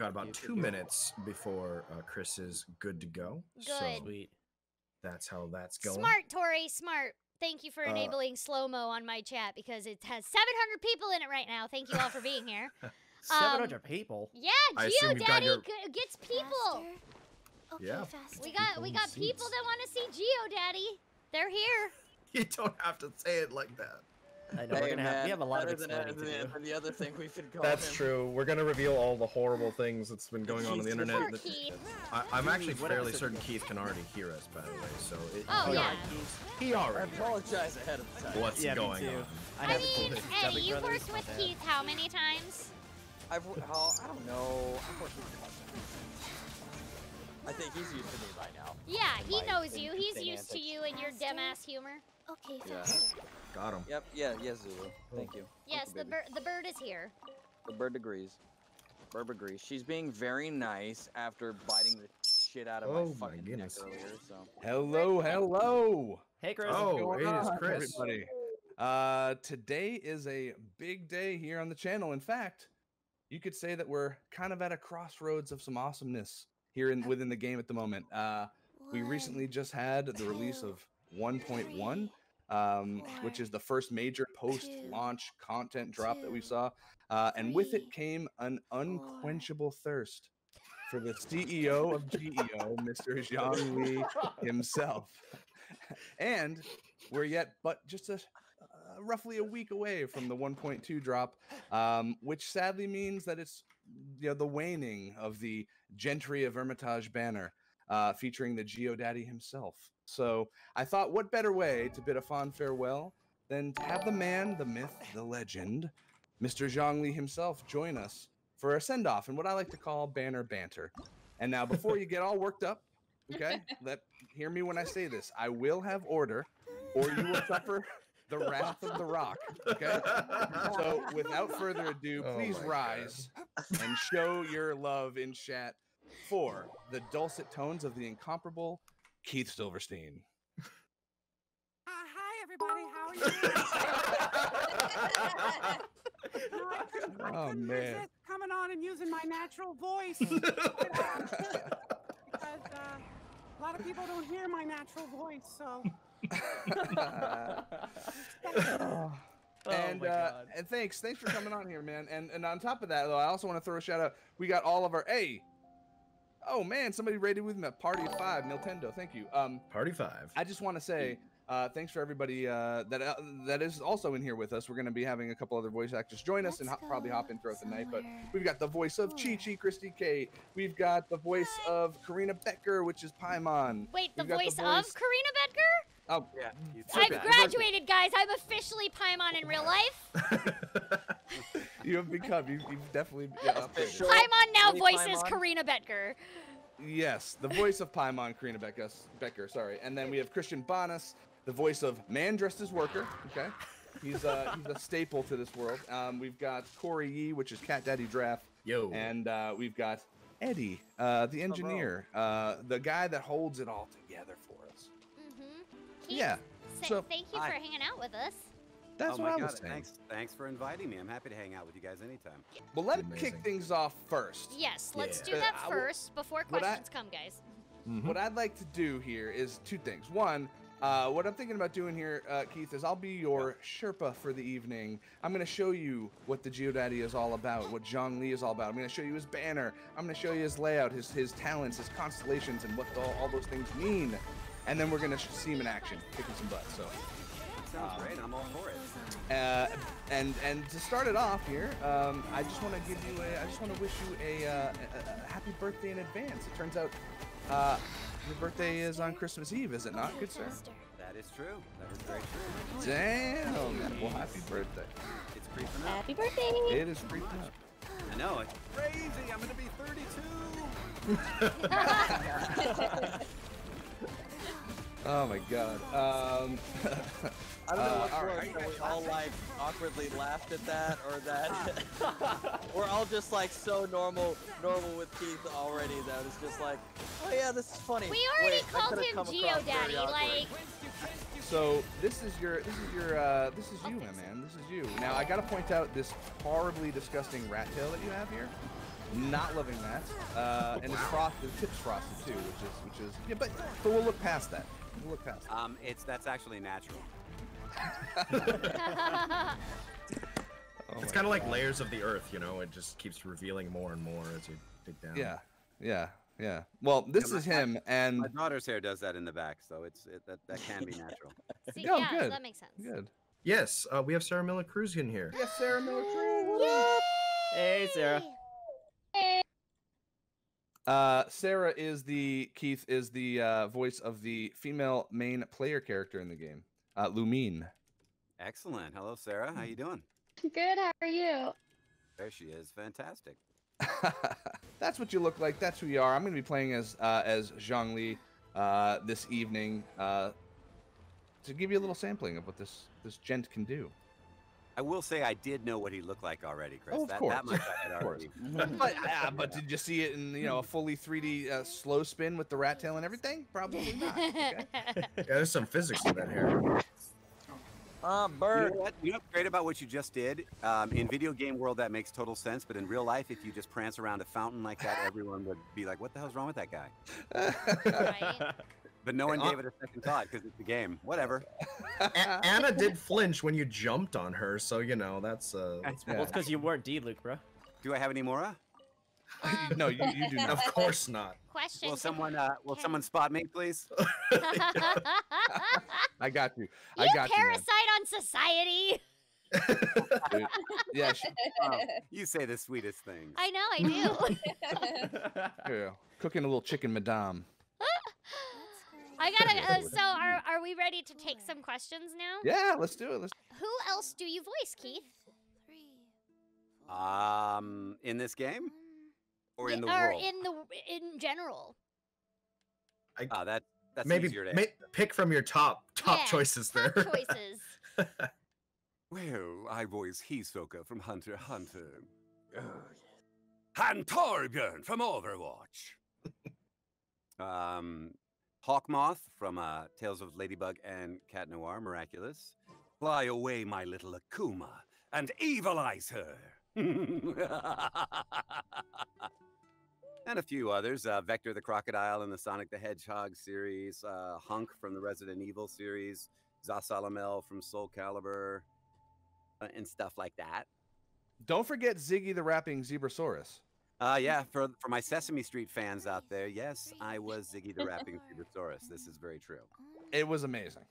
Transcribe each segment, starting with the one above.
got about two minutes before uh, Chris is good to go. Good. So Sweet. that's how that's going. Smart, Tori. Smart. Thank you for Uh, enabling slow mo on my chat because it has 700 people in it right now. Thank you all for being here. Seven Um, hundred people. Yeah, Geo assume you got GeoDaddy your- gets people. Faster. Okay, Yeah. faster. We got we got people seats. that want to see Geo Daddy. They're here. You don't have to say it like that. I know we're gonna have we have a lot of better than, to than, do. than the other thing we've been going. That's true. We're gonna reveal all the horrible things that's been going on on the internet. That- Keith. I, I'm actually What fairly certain Keith can already hear us, by the way. So it, Oh, he yeah. already- he I already knows apologize ahead of time. what's Yeah, going on. I, I have mean, it. hey, Dubbing you've Brothers, worked with. Keith how many times? I've, wo- how, I don't know. I've worked with him I think he's used to me by now. Yeah, he knows you. He's thing used to you and your Faster. dumb ass humor. Okay, Yeah. Faster. Got him. Yep. Yeah. Yes, Zulu. Thank you. Yes, Thank the you, baby. bird the bird is here. The bird agrees. Bird agrees. She's being very nice after biting the shit out of Oh my my fucking goodness. neck earlier. So. Hello, hello. Hey Chris. Oh, it is on, Chris. Everybody. Uh, today is a big day here on the channel. In fact, you could say that we're kind of at a crossroads of some awesomeness here in within the game at the moment. Uh, we recently just had the release two, of 1.1, um, which is the first major post-launch content drop that we saw, uh, and with it came an unquenchable thirst for the CEO of GEO, Mr. Zhongli himself. and we're yet but just a uh, roughly a week away from the 1.2 drop, um, which sadly means that it's you know the waning of the Gentry of Hermitage banner, uh, featuring the GeoDaddy himself. So I thought, what better way to bid a fond farewell than to have the man, the myth, the legend, Mr. Zhongli himself, join us for a send off and what I like to call banner banter. And now, before you get all worked up, okay, let hear me when I say this. I will have order, or you will suffer the wrath of the rock. Okay. So, without further ado, Oh please God. rise and show your love in chat for the dulcet tones of the incomparable Keith Silverstein. Uh, hi, everybody. How are you? No, I couldn't, I Oh, couldn't man. resist coming on and using my natural voice. because uh, a lot of people don't hear my natural voice, so Oh and my uh, God. and thanks, thanks for coming on here, man. And and on top of that, though, I also want to throw a shout out. We got all of our hey, oh man, somebody rated with me at party five, Nintendo. Thank you. Um, Party five. I just want to say uh, thanks for everybody uh, that uh, that is also in here with us. We're going to be having a couple other voice actors join us and Let's probably hop in throughout the night. But we've got the voice of Chi Chi, Christie K. We've got the voice of Corina Becker, which is Paimon. Wait, the We've the voice, voice- of Corina Bedker? Oh, Yeah. You I've Perfect. graduated, guys. I'm officially Paimon in real life. you have become. You, you've definitely yeah, upgraded. Paimon now Really, voices Paimon? Corina Bedker. Yes, the voice of Paimon, Corina Becker, Becker, sorry. And then we have Christian Banas, the voice of Man Dressed as Worker, okay? He's, uh, he's a staple to this world. Um, we've got Cory Yee, which is Cat Daddy Draff, Yo. and uh, we've got Eddie, uh, the engineer, uh, the guy that holds it all together for us. Mm-hmm. Yeah, so- thank you Hi. for hanging out with us. that's oh what my I God, was saying. Thanks, thanks for inviting me. I'm happy to hang out with you guys anytime. Well, let's kick things off first. Yes, let's Yeah. do Uh, that I will- first before what I- questions come, guys. Mhm. What I'd like to do here is two things. One, uh, what I'm thinking about doing here, uh, Keith, is I'll be your Sherpa for the evening. I'm going to show you what the GeoDaddy is all about, what Zhongli is all about. I'm going to show you his banner. I'm going to show you his layout, his his talents, his constellations, and what the, all those things mean. And then we're going to see him in action, kicking some butt. So, That sounds Um, great. I'm all for it. uh, and and to start it off here, um, I just want to give you a, I just want to wish you a, uh, a, a happy birthday in advance. It turns out uh, your birthday is on Christmas Eve, is it not, good sir? That is true. That is very true. Damn! Well, happy birthday. It's creeping up. Happy birthday! It is creeping up. I know. It's crazy. I'm gonna be 32. Oh my god. Um, I don't know Uh, what's all worse. right. that we all like awkwardly laughed at that, or that we're all just like so normal, normal with Keith already that it's just like, oh yeah, this is funny. We already Wait, called him come across very GeoDaddy. Like, so this is your, this is your, uh, this is you, my man. This is you. Now I gotta point out this horribly disgusting rat tail that you have here. not loving that. Uh, and it's frosted, tips frosted too, which is which is yeah, but but we'll look past that. We'll look past. Um, it's that's actually natural. Oh It's kind of like layers of the earth, you know. It just keeps revealing more and more as you dig down. Yeah, yeah, yeah. Well, this my- is him, and My daughter's hair does that in the back, so it's it, that that can be natural. See, Oh, yeah, good. that makes sense. good. Yes, uh, we have Sarah Miller Crews in here. Yes, Sarah Miller. Crews. Hey, Sarah. Uh, Sarah is the Keith is the uh, voice of the female main player character in the game, uh, Lumine. Excellent. Hello, Sarah. How are you doing? Good, how are you? There she is. Fantastic. That's what you look like. That's who you are. I'm going to be playing as uh, as Zhongli uh, this evening uh, to give you a little sampling of what this this gent can do. I will say I did know what he looked like already, Chris. Oh, of that, course. that much I had Of course. already. But uh, but did you see it in you know a fully 3D uh, slow spin with the rat tail and everything? Probably not. Okay. Yeah, there's some physics in that hair. Ah, You bird. know, what? you know what's great about what you just did? Um, in video game world, that makes total sense. But in real life, if you just prance around a fountain like that, everyone would be like, "What the hell's wrong with that guy?" Right? But no one Uh, gave it a second thought because it's a game. Whatever. A- Anna did flinch when you jumped on her, so you know that's uh. that's Well, it's because you weren't Diluc, bro. Do I have any more? Um, no, you, you do not. Of course not. Question. Will someone uh, will Ken. someone spot me, please? I got you. I you got you. man. parasite on society. Dude. Yeah, sh- Oh, you say the sweetest things. I know, I do. here, cooking a little chicken, madame. I gotta. Uh, so, are are we ready to take some questions now? Yeah, let's do it. Let's. Who else do you voice, Keith? Um, in this game or in the or world? in the in general? Ah, that that's Maybe easier to. ma- pick from your top top Yeah, choices Top there. choices. Well, I voice Hisoka from Hunter x Hunter. Han Torbjörn from Overwatch. um, Hawkmoth from uh, Tales of Ladybug and Cat Noir, Miraculous. Fly away, my little Akuma, and evilize her. and a few others. Uh, Vector the Crocodile in the Sonic the Hedgehog series. Uh, Hunk from the Resident Evil series. Zasalamel from Soul Calibur. uh, and stuff like that. Don't forget Ziggy the rapping Zebrasaurus. Uh, yeah, for for my Sesame Street fans out there, yes, I was Ziggy the Rapping Stegosaurus. This is very true. It was amazing.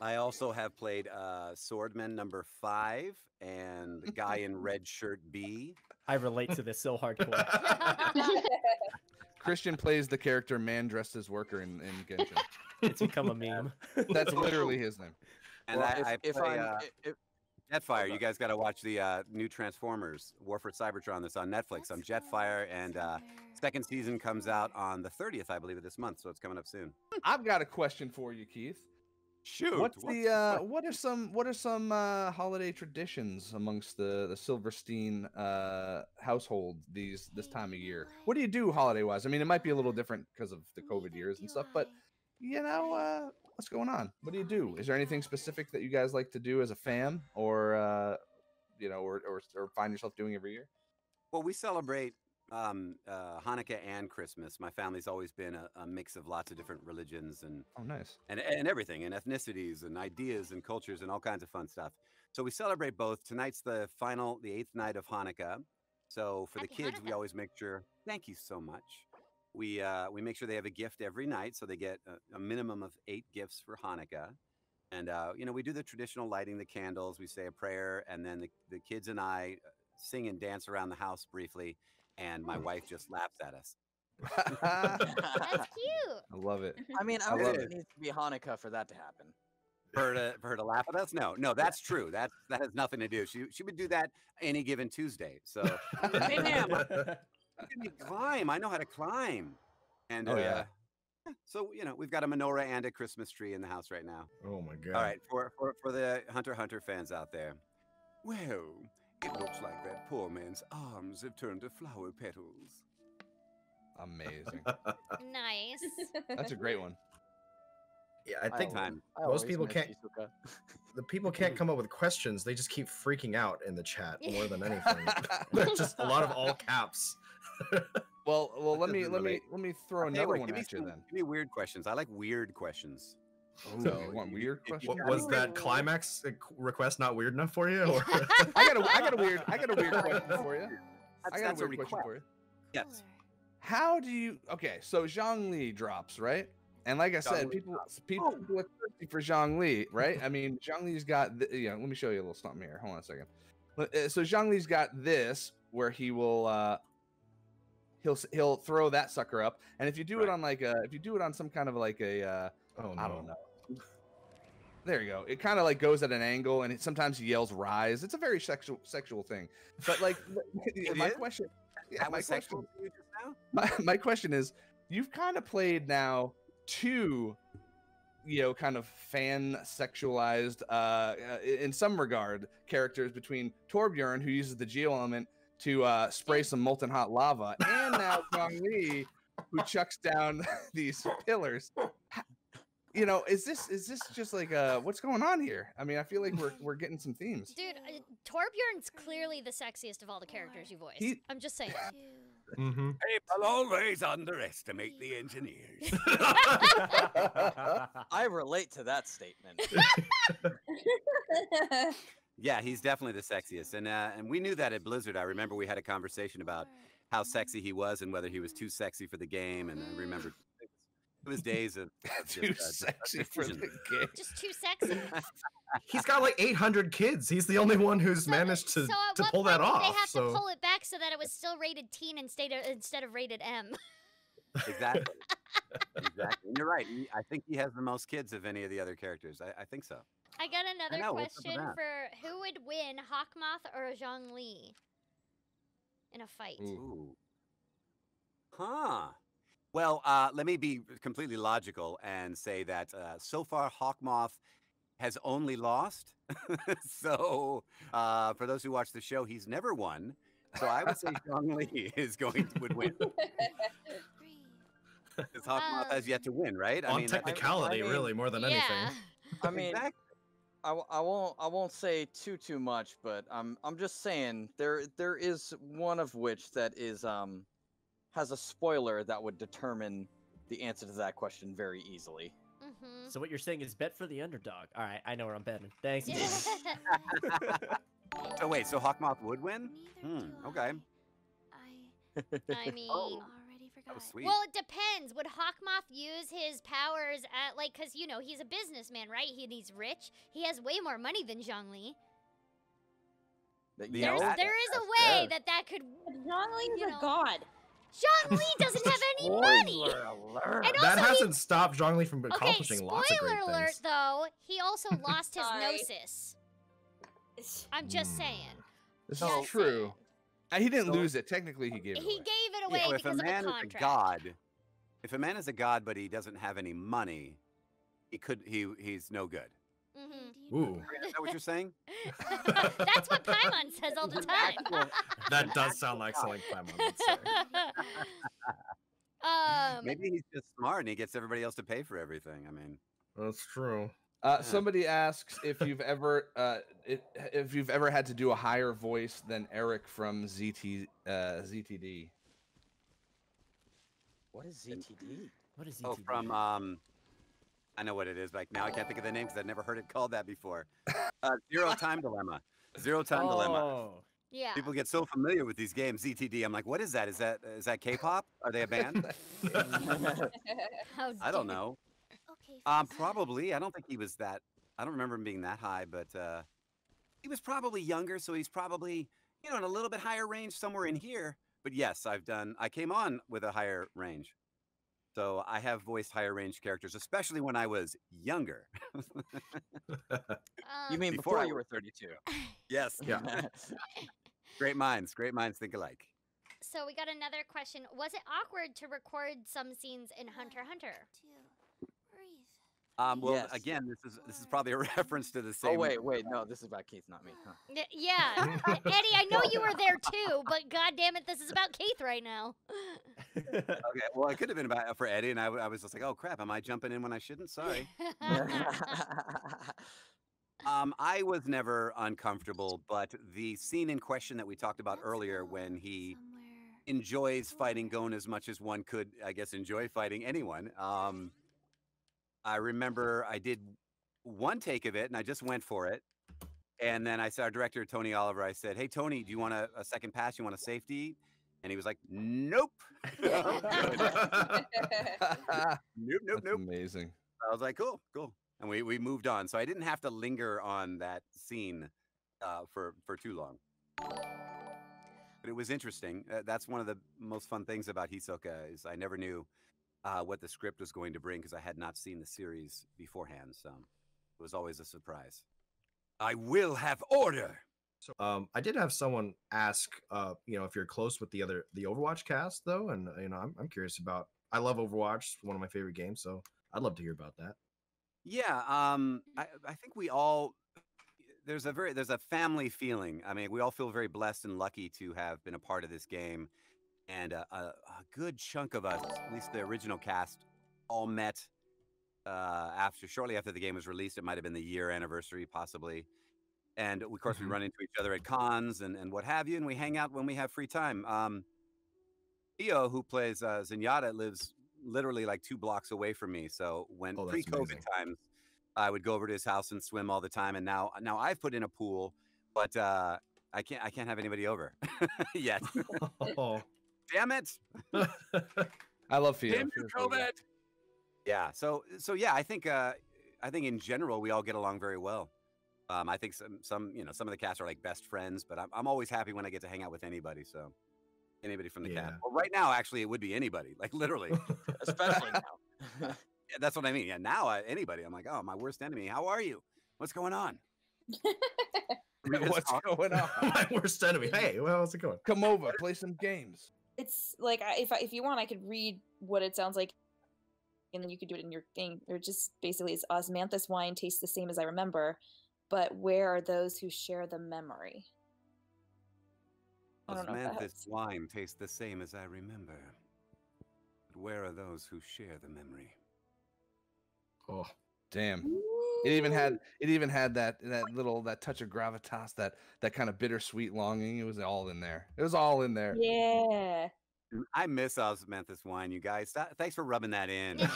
I also have played uh, Swordman number five and guy in red shirt B. I relate to this so hardcore. Christian plays the character man dressed as worker in, in Genshin. It's become a meme. That's literally his name. And Well, I, if, I if play I'm, uh, if, Jetfire. You guys got to watch the uh, new Transformers, War for Cybertron, that's on Netflix. I'm Jetfire, and uh, second season comes out on the 30th, I believe, of this month, so it's coming up soon. I've got a question for you, Keith. Shoot. What's the uh, what are some what are some uh, holiday traditions amongst the the Silverstein uh, household these this time of year? What do you do holiday wise? I mean, it might be a little different because of the COVID years and stuff, but you know, uh, what's going on? What do you do? Is there anything specific that you guys like to do as a fam, or uh, you know, or, or or find yourself doing every year? Well, we celebrate um, uh, Hanukkah and Christmas. My family's always been a, a mix of lots of different religions and, Oh, nice. and and everything, and ethnicities and ideas and cultures and all kinds of fun stuff. So we celebrate both. Tonight's the final, the eighth night of Hanukkah. So for the Happy kids, we always make sure. Thank you so much. We uh, we make sure they have a gift every night, so they get a, a minimum of eight gifts for Hanukkah. And uh, you know, we do the traditional lighting the candles. We say a prayer, and then the, the kids and I uh, sing and dance around the house briefly. And my wife just laughs at us. I That's cute. I love it. I mean, I I, love think it. it needs to be Hanukkah for that to happen. for her to for her to laugh at us? No, no, that's true. That that has nothing to do. She she would do that any given Tuesday. So damn, I can climb. I know how to climb. And Oh, yeah. uh, So you know we've got a menorah and a Christmas tree in the house right now. Oh my god. All right, for for for the Hunter Hunter fans out there. Well, it looks like that poor man's arms have turned to flower petals. Amazing. Nice. That's a great one. Yeah, I think. I Most always people can't- the people can't come up with questions. They just keep freaking out in the chat more than anything. Just a lot of all caps. Well, well, let me doesn't let me let me throw I'll tell you another what, one give me at you some- then. Give me weird questions. I like weird questions. So you want weird questions? What, was that climax request not weird enough for you? Or? I got a I got a weird I got a weird question for you. That's, I got that's a a weird question for you. Yes. How do you? Okay, so Zhongli drops right, and like I said, Li people drops. people, people are thirsty for Zhongli, right? I mean, Zhongli's got the, you know. Let me show you a little something here. Hold on a second. Uh, So Zhongli's got this where he will uh he'll he'll throw that sucker up, and if you do it on like a if you do it on some kind of like a uh oh no. I don't know. There you go. It kind of like goes at an angle, and it sometimes he yells "rise." It's a very sexual sexual thing. But like, my is? question, yeah, my question, sexual to you just now? my, my question is, you've kind of played now two, you know, kind of fan sexualized, uh, uh, in some regard, characters between Torbjorn, who uses the geo element to uh, spray some molten hot lava, and now Zhongli, who chucks down these pillars. You know, is this is this just like uh what's going on here? I mean, I feel like we're we're getting some themes. Dude, uh, Torbjorn's clearly the sexiest of all the characters you voiced. He- I'm just saying. Mm-hmm. People always underestimate the engineers. I relate to that statement. Yeah, he's definitely the sexiest, and uh, and we knew that at Blizzard. I remember we had a conversation about how sexy he was and whether he was too sexy for the game. And I remember it was, it was days of, of Too just, uh, sexy for the game. Just too sexy. He's got like 800 kids. He's the only one who's So- managed to, so at to pull that point did off. They have so to pull it back so that it was still rated teen instead of instead of rated M. Exactly. exactly. And you're right. he- I think he has the most kids of any of the other characters. I, I think so. I got another know, what's up with question for who would win, Hawkmoth or Zhongli in a fight? Ooh. Huh. Well, uh, let me be completely logical and say that uh, so far Hawkmoth has only lost. so uh, for those who watch the show, he's never won. So I would say Zhongli is going to would win because Hawkmoth has Um, yet to win, right? on that's- technicality, mean, really, more than yeah. anything. I mean, Exactly. I, w- I won't I won't say too too much, but I'm I'm just saying there there is one of which that is um has a spoiler that would determine the answer to that question very easily. Mm-hmm. So what you're saying is bet for the underdog. All right, I know where I'm betting. Thanks. Ian. so wait, so Hawkmoth would win? Hmm. Okay. I. I mean, Oh, that was sweet. well, it depends. Would Hawkmoth use his powers at like, cause you know he's a businessman, right? He, he's rich. He has way more money than Zhongli. That, The There's, that- there is a way fair. that that could. Zhongli You is know. a god. Zhongli doesn't have any money. And That also, he- hasn't stopped Zhongli from Okay, accomplishing lots of great alert things. though, he also lost his gnosis. I'm just Hmm. saying. This Just is true. And he didn't So- lose it. Technically, he gave it He away. gave it away So if a because of a man is a god, if a man is a god but he doesn't have any money, he could he he's no good. hmm Ooh, Is that what you're saying? That's what Paimon says all the time. that does sound like something Paimon would say. um, Maybe he's just smart and he gets everybody else to pay for everything. I mean, That's true. Uh, somebody asks if you've ever uh, it, if you've ever had to do a higher voice than Eric from ZT uh, ZTD. what is ZTD? What is oh, from um, I know what it is, but now I can't think of the name because I've never heard it called that before. Uh, Zero Time Dilemma. Zero Time Dilemma. Oh. yeah. People get so familiar with these games, ZTD. I'm like, what is that? Is that is that K-pop? Are they a band? How I don't know. Okay. Um, probably. I don't think he was that. I don't remember him being that high, but uh, he was probably younger, so he's probably you know in a little bit higher range somewhere in here. But yes, I've done. I came on with a higher range, so I have voiced higher range characters, especially when I was younger. You Um, mean Before before, I you were 32? yes. Yeah. Great minds. Great minds think alike. So we got another question. Was it awkward to record some scenes in Hunter x Hunter? Um, well, Yes. again, this is this is probably a reference to the same. oh wait, wait, no, this is about Keith, not me. Huh? Yeah, Eddie, I know you were there too, but god damn it, this is about Keith right now. Okay. Well, it could have been about for Eddie, and I, I was just like, oh crap, am I jumping in when I shouldn't? Sorry. Um, I was never uncomfortable, but the scene in question that we talked about earlier, when he enjoys fighting Gon as much as one could, I guess, enjoy fighting anyone. Um, I remember I did one take of it and I just went for it. And then I saw our director, Tony Oliver, I said, Hey, Tony, do you want a, a second pass? You want a safety? And he was like, Nope. nope, nope, That's nope. amazing. I was like, Cool, cool. And we, we moved on. So I didn't have to linger on that scene uh, for, for too long. But it was interesting. Uh, that's one of the most fun things about Hisoka is I never knew uh, what the script was going to bring because I had not seen the series beforehand. So it was always a surprise. I will have order. So, um, I did have someone ask, uh, you know, if you're close with the other the Overwatch cast though, and you know, I'm I'm curious about. I love Overwatch, it's one of my favorite games, so I'd love to hear about that. Yeah, um, I, I think we all there's a very there's a family feeling. I mean, we all feel very blessed and lucky to have been a part of this game, and uh, a, a good chunk of us, at least the original cast, all met uh, after shortly after the game was released. It might have been the year anniversary, possibly. And of course, Mhm. we run into each other at cons and, and what have you, and we hang out when we have free time. Um, Theo, who plays uh, Zenyatta, lives literally like two blocks away from me. So when Oh, pre-COVID times, I would go over to his house and swim all the time. And now, now I've put in a pool, but uh, I can't, I can't have anybody over yet. Oh, Damn it! I love Theo. Damn you, Theo's so good. COVID! Yeah. So, so yeah, I think, uh, I think in general we all get along very well. Um, I think some, some, you know, some of the cast are like best friends, but I'm, I'm always happy when I get to hang out with anybody. So, anybody from the cast. Yeah. Well, right now, actually, it would be anybody, like literally. Especially now. Yeah, that's what I mean. Yeah, now uh, anybody, I'm like, oh, my worst enemy. How are you? What's going on? What's going on? my worst enemy. Hey, well, how's it going? Come over, play some games. It's like if I, if you want, I could read what it sounds like, and then you could do it in your thing. Or just basically, it's osmanthus wine tastes the same as I remember, but where are those who share the memory? I don't know if that Osmanthus wine tastes the same as I remember. But where are those who share the memory? Oh, Damn. It even had it even had that that little that touch of gravitas, that that kind of bittersweet longing. It was all in there. It was all in there. Yeah. Mm, I miss Osmanthus wine, you guys. Tha- thanks for rubbing that in.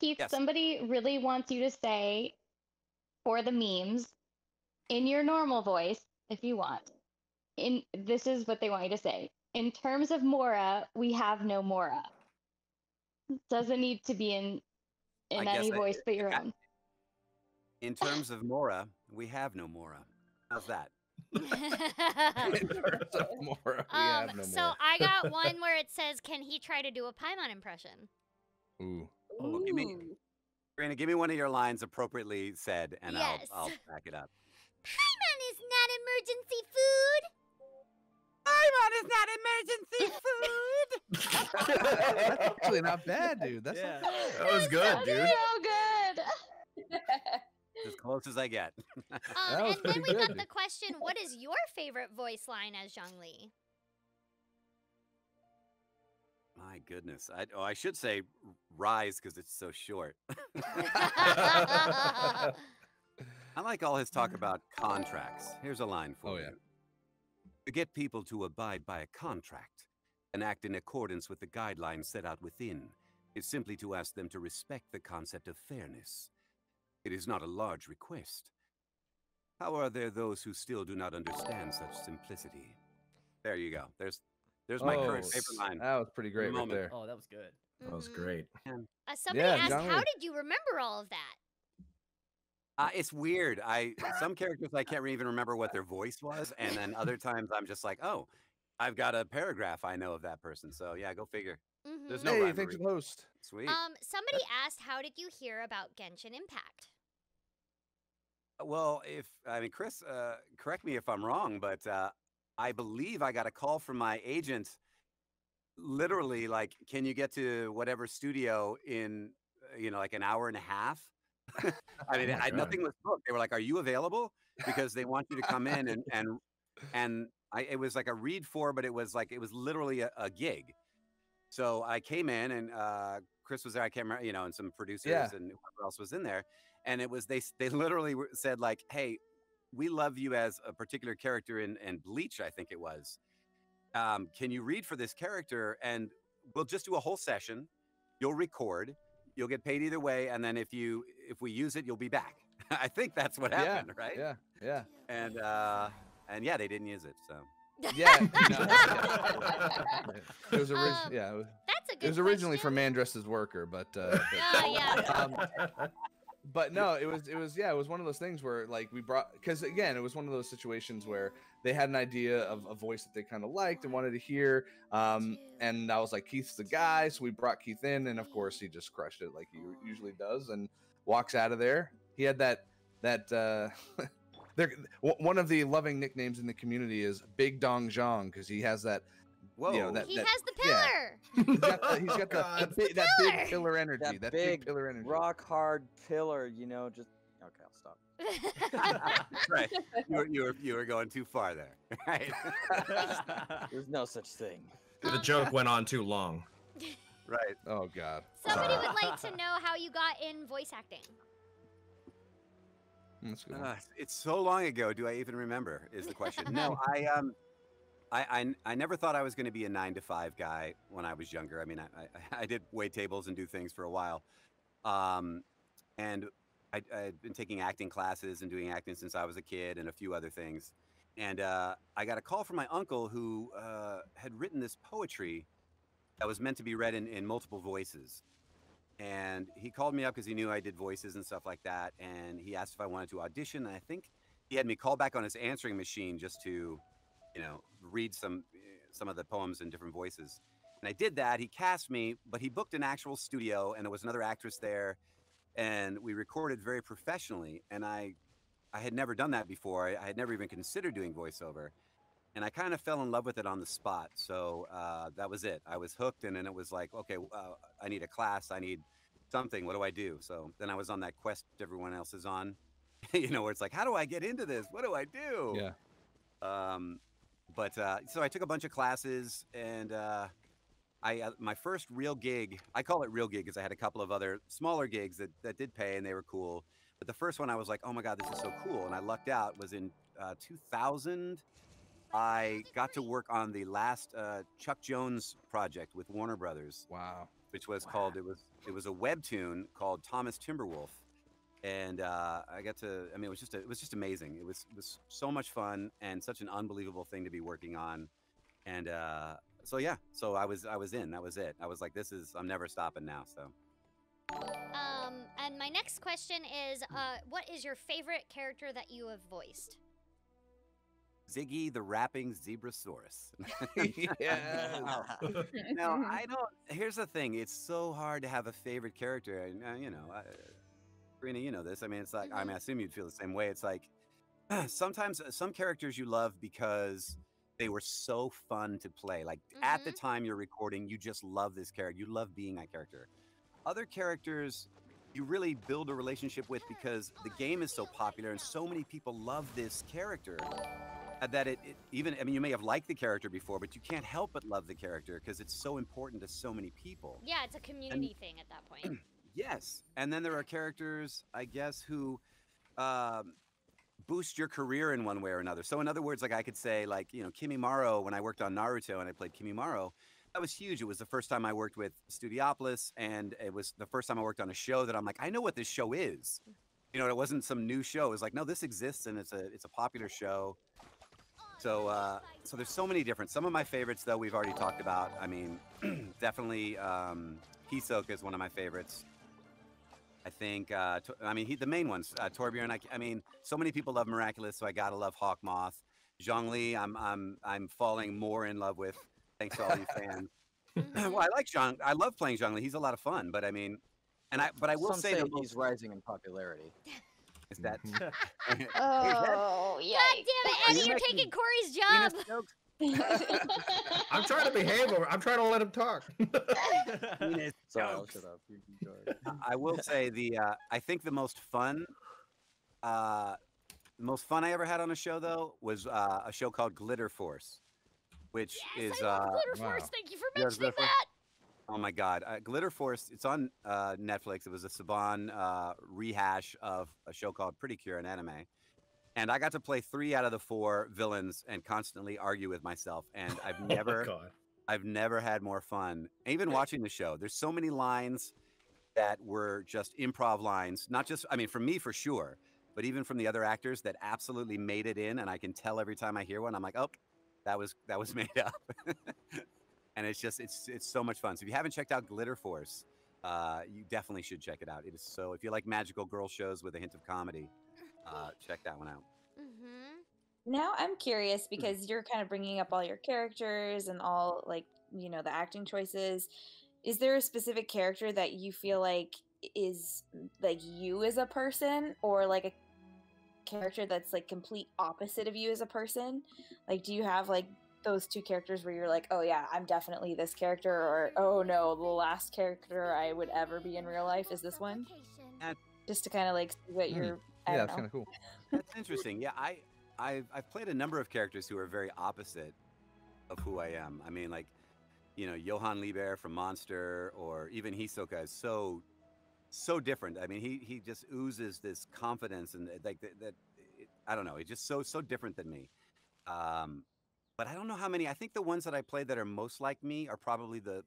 Keith, Yes. somebody really wants you to say for the memes in your normal voice, if you want. In this is what they want you to say. In terms of Mora, we have no Mora. Doesn't need to be in in I any guess I- voice but your I- own. In terms of Mora, we have no Mora. How's that? In terms of Mora, we um, have no so. I got one where it says, "Can he try to do a Paimon impression?" Ooh. Oh, give me- Ooh. Corina, give me one of your lines appropriately said, and Yes. I'll, I'll back it up. Paimon is not emergency food. Paimon is not emergency food. That's actually not bad, dude. That's Yeah. not bad. that was good, So good. as close as I get. Um, and then we pretty got the question: What is your favorite voice line as Zhongli? My goodness. I, oh, I should say rise because it's so short. I like all his talk about contracts. Here's a line for Oh, you. yeah. To get people to abide by a contract and act in accordance with the guidelines set out within is simply to ask them to respect the concept of fairness. It is not a large request. How are there those who still do not understand such simplicity? There you go. There's there's my current Oh, favorite line. That was pretty great right there. Oh, that was good. That was great. Uh, somebody Yeah, asked, Zhongli. "How did you remember all of that?" Uh, it's weird. I some characters I can't even remember what their voice was, and then other times I'm just like, oh, I've got a paragraph I know of that person. So yeah, go figure. There's Mhm. no hey, rhyme or thanks for host. Sweet. Um, somebody asked, "How did you hear about Genshin Impact?" well, if I mean Chris, uh, correct me if I'm wrong, but uh, I believe I got a call from my agent. Literally, like, can you get to whatever studio in uh, you know like an hour and a half? I mean, Oh I, nothing was booked. They were like, "Are you available?" Because they want you to come in and and and I it was like a read for, but it was like it was literally a, a gig. So I came in and uh, Chris was there. I can't remember, you know, and some producers Yeah. and whoever else was in there. And it was they they literally said like, "Hey, we love you as a particular character in, in Bleach, I think it was. Um, can you read for this character? And we'll just do a whole session. You'll record. You'll get paid either way, and then if you if we use it, you'll be back. I think that's what Yeah, happened, right? Yeah, yeah. And uh, and yeah, they didn't use it. So Yeah, no, yeah. It was original. Um, yeah, it was, That's a good it was originally question. for Mandress's worker, but uh, but- Oh, yeah. um, but no, it was it was yeah, it was one of those things where like we brought because again, it was one of those situations where they had an idea of a voice that they kind of liked and wanted to hear, um, and I was like, Keith's the guy, so we brought Keith in, and of course he just crushed it like he usually does, and walks out of there. He had that that. uh There, one of the loving nicknames in the community is Big Dong Zhang because he has that, whoa, you know, that, he that has the yeah. pillar. he's got the, he's got the, God. the big, that big pillar energy. That, That, big, big, pillar energy. rock hard pillar, you know, just okay, I'll stop. right. You were, you were you were going too far there. Right. There's no such thing. the joke went on too long. right. Oh God. Somebody would like to know how you got in voice acting. That's good. Uh, it's so long ago. Do I even remember? Is the question. No, I um, I I, I never thought I was going to be a nine to five guy when I was younger. I mean, I, I I did wait tables and do things for a while, um, and I I'd been taking acting classes and doing acting since I was a kid and a few other things, and uh, I got a call from my uncle who uh, had written this poetry that was meant to be read in, in multiple voices and he called me up because he knew I did voices and stuff like that. And he asked if I wanted to audition. And I think he had me call back on his answering machine just to, you know, read some eh, some of the poems in different voices. And I did that. He cast me, but he booked an actual studio, and there was another actress there, and we recorded very professionally. And I, I had never done that before. I, I had never even considered doing voiceover. And I kind of fell in love with it on the spot. So uh, that was it. I was hooked, and then it was like, okay, uh, I need a class. I need something. What do I do? So then I was on that quest everyone else is on, you know, where it's like, how do I get into this? What do I do? Yeah. Um, but uh, so I took a bunch of classes, and uh, I uh, my first real gig. I call it real gig because I had a couple of other smaller gigs that that did pay and they were cool. But the first one I was like, oh my god, this is so cool, and I lucked out. Was in uh, 2000. I got to work on the last uh, Chuck Jones project with Warner Brothers Wow. which was called it was it was a webtoon called Thomas Timberwolf, and uh, I got to I mean it was just a, it was just amazing. It was it was so much fun and such an unbelievable thing to be working on, and uh, so yeah, so I was I was in. That was it. I was like, this is I'm never stopping now. So Um, and my next question is, uh, what is your favorite character that you have voiced? Ziggy the rapping Zebrasaurus. yes. now I don't. Here's the thing: it's so hard to have a favorite character. And uh, you know, I, Corina, you know this. I mean, it's like I mean, I assume you'd feel the same way. It's like sometimes uh, some characters you love because they were so fun to play. Like at the time you're recording, you just love this character. You love being that character. Other characters you really build a relationship with because the game is so popular and so many people love this character uh, that it, it even I mean you may have liked the character before, but you can't help but love the character because it's so important to so many people. Yeah, it's a community thing at that point. Yes, and then there are characters, I guess, who um, boost your career in one way or another. So, in other words, like I could say, like you know, Kimimaro when I worked on Naruto and I played Kimimaro, that was huge. It was the first time I worked with Studiopolis, and it was the first time I worked on a show that I'm like, I know what this show is. You know, it wasn't some new show. It was like, no, this exists, and it's a it's a popular show. So, uh, so there's so many different. Some of my favorites, though, we've already talked about. I mean, definitely um, Hisoka is one of my favorites. I think. Uh, I mean, he, the main ones. Uh, Torbjorn. I, I mean, so many people love Miraculous, so I gotta love Hawkmoth. Zhongli, I'm I'm I'm falling more in love with. Thanks to all you fans. well, I like Zhong. I love playing Zhongli. He's a lot of fun. But I mean, and I but I will Some say, say the he's rising in popularity. is that. Oh, yeah. God damn it, Eddie, you're making taking Corey's job. Penis jokes? I'm trying to behave. Over, I'm trying to let him talk. Sorry, I'll shut up. You can go ahead. I will say the uh, I think the most fun uh the most fun I ever had on a show though was uh, a show called Glitter Force, which Yes, is I love uh Glitter Force. wow. Thank you for mentioning Glitter that. oh my god, uh, Glitter Force. It's on uh, Netflix. It was a Saban uh, rehash of a show called Pretty Cure, an anime, And I got to play three out of the four villains and constantly argue with myself. And I've Oh never, God. I've never had more fun. Even watching the show, there's so many lines that were just improv lines. Not just, I mean, for me for sure, but even from the other actors that absolutely made it in. And I can tell every time I hear one, I'm like, oh, that was that was made up. and it's just, it's it's so much fun. So if you haven't checked out Glitter Force, uh, you definitely should check it out. It is so. If you like magical girl shows with a hint of comedy, uh, check that one out. Mm-hmm. Now I'm curious because you're kind of bringing up all your characters and all like you know the acting choices. Is there a specific character that you feel like is like you as a person, or like a character that's like complete opposite of you as a person? Like, do you have like those two characters where you're like, oh yeah, I'm definitely this character, or oh no, the last character I would ever be in real life is this one? Just to kind of like see what Hmm. You're. I Yeah, that's kind of cool. That's interesting. Yeah, I, I've, I've played a number of characters who are very opposite of who I am. I mean, like, you know, Johan Liebert from Monster, or even Hisoka is so, so different. I mean, he he just oozes this confidence and like that. that it, I don't know. He's just so so different than me. Um, but I don't know how many. I think the ones that I played that are most like me are probably the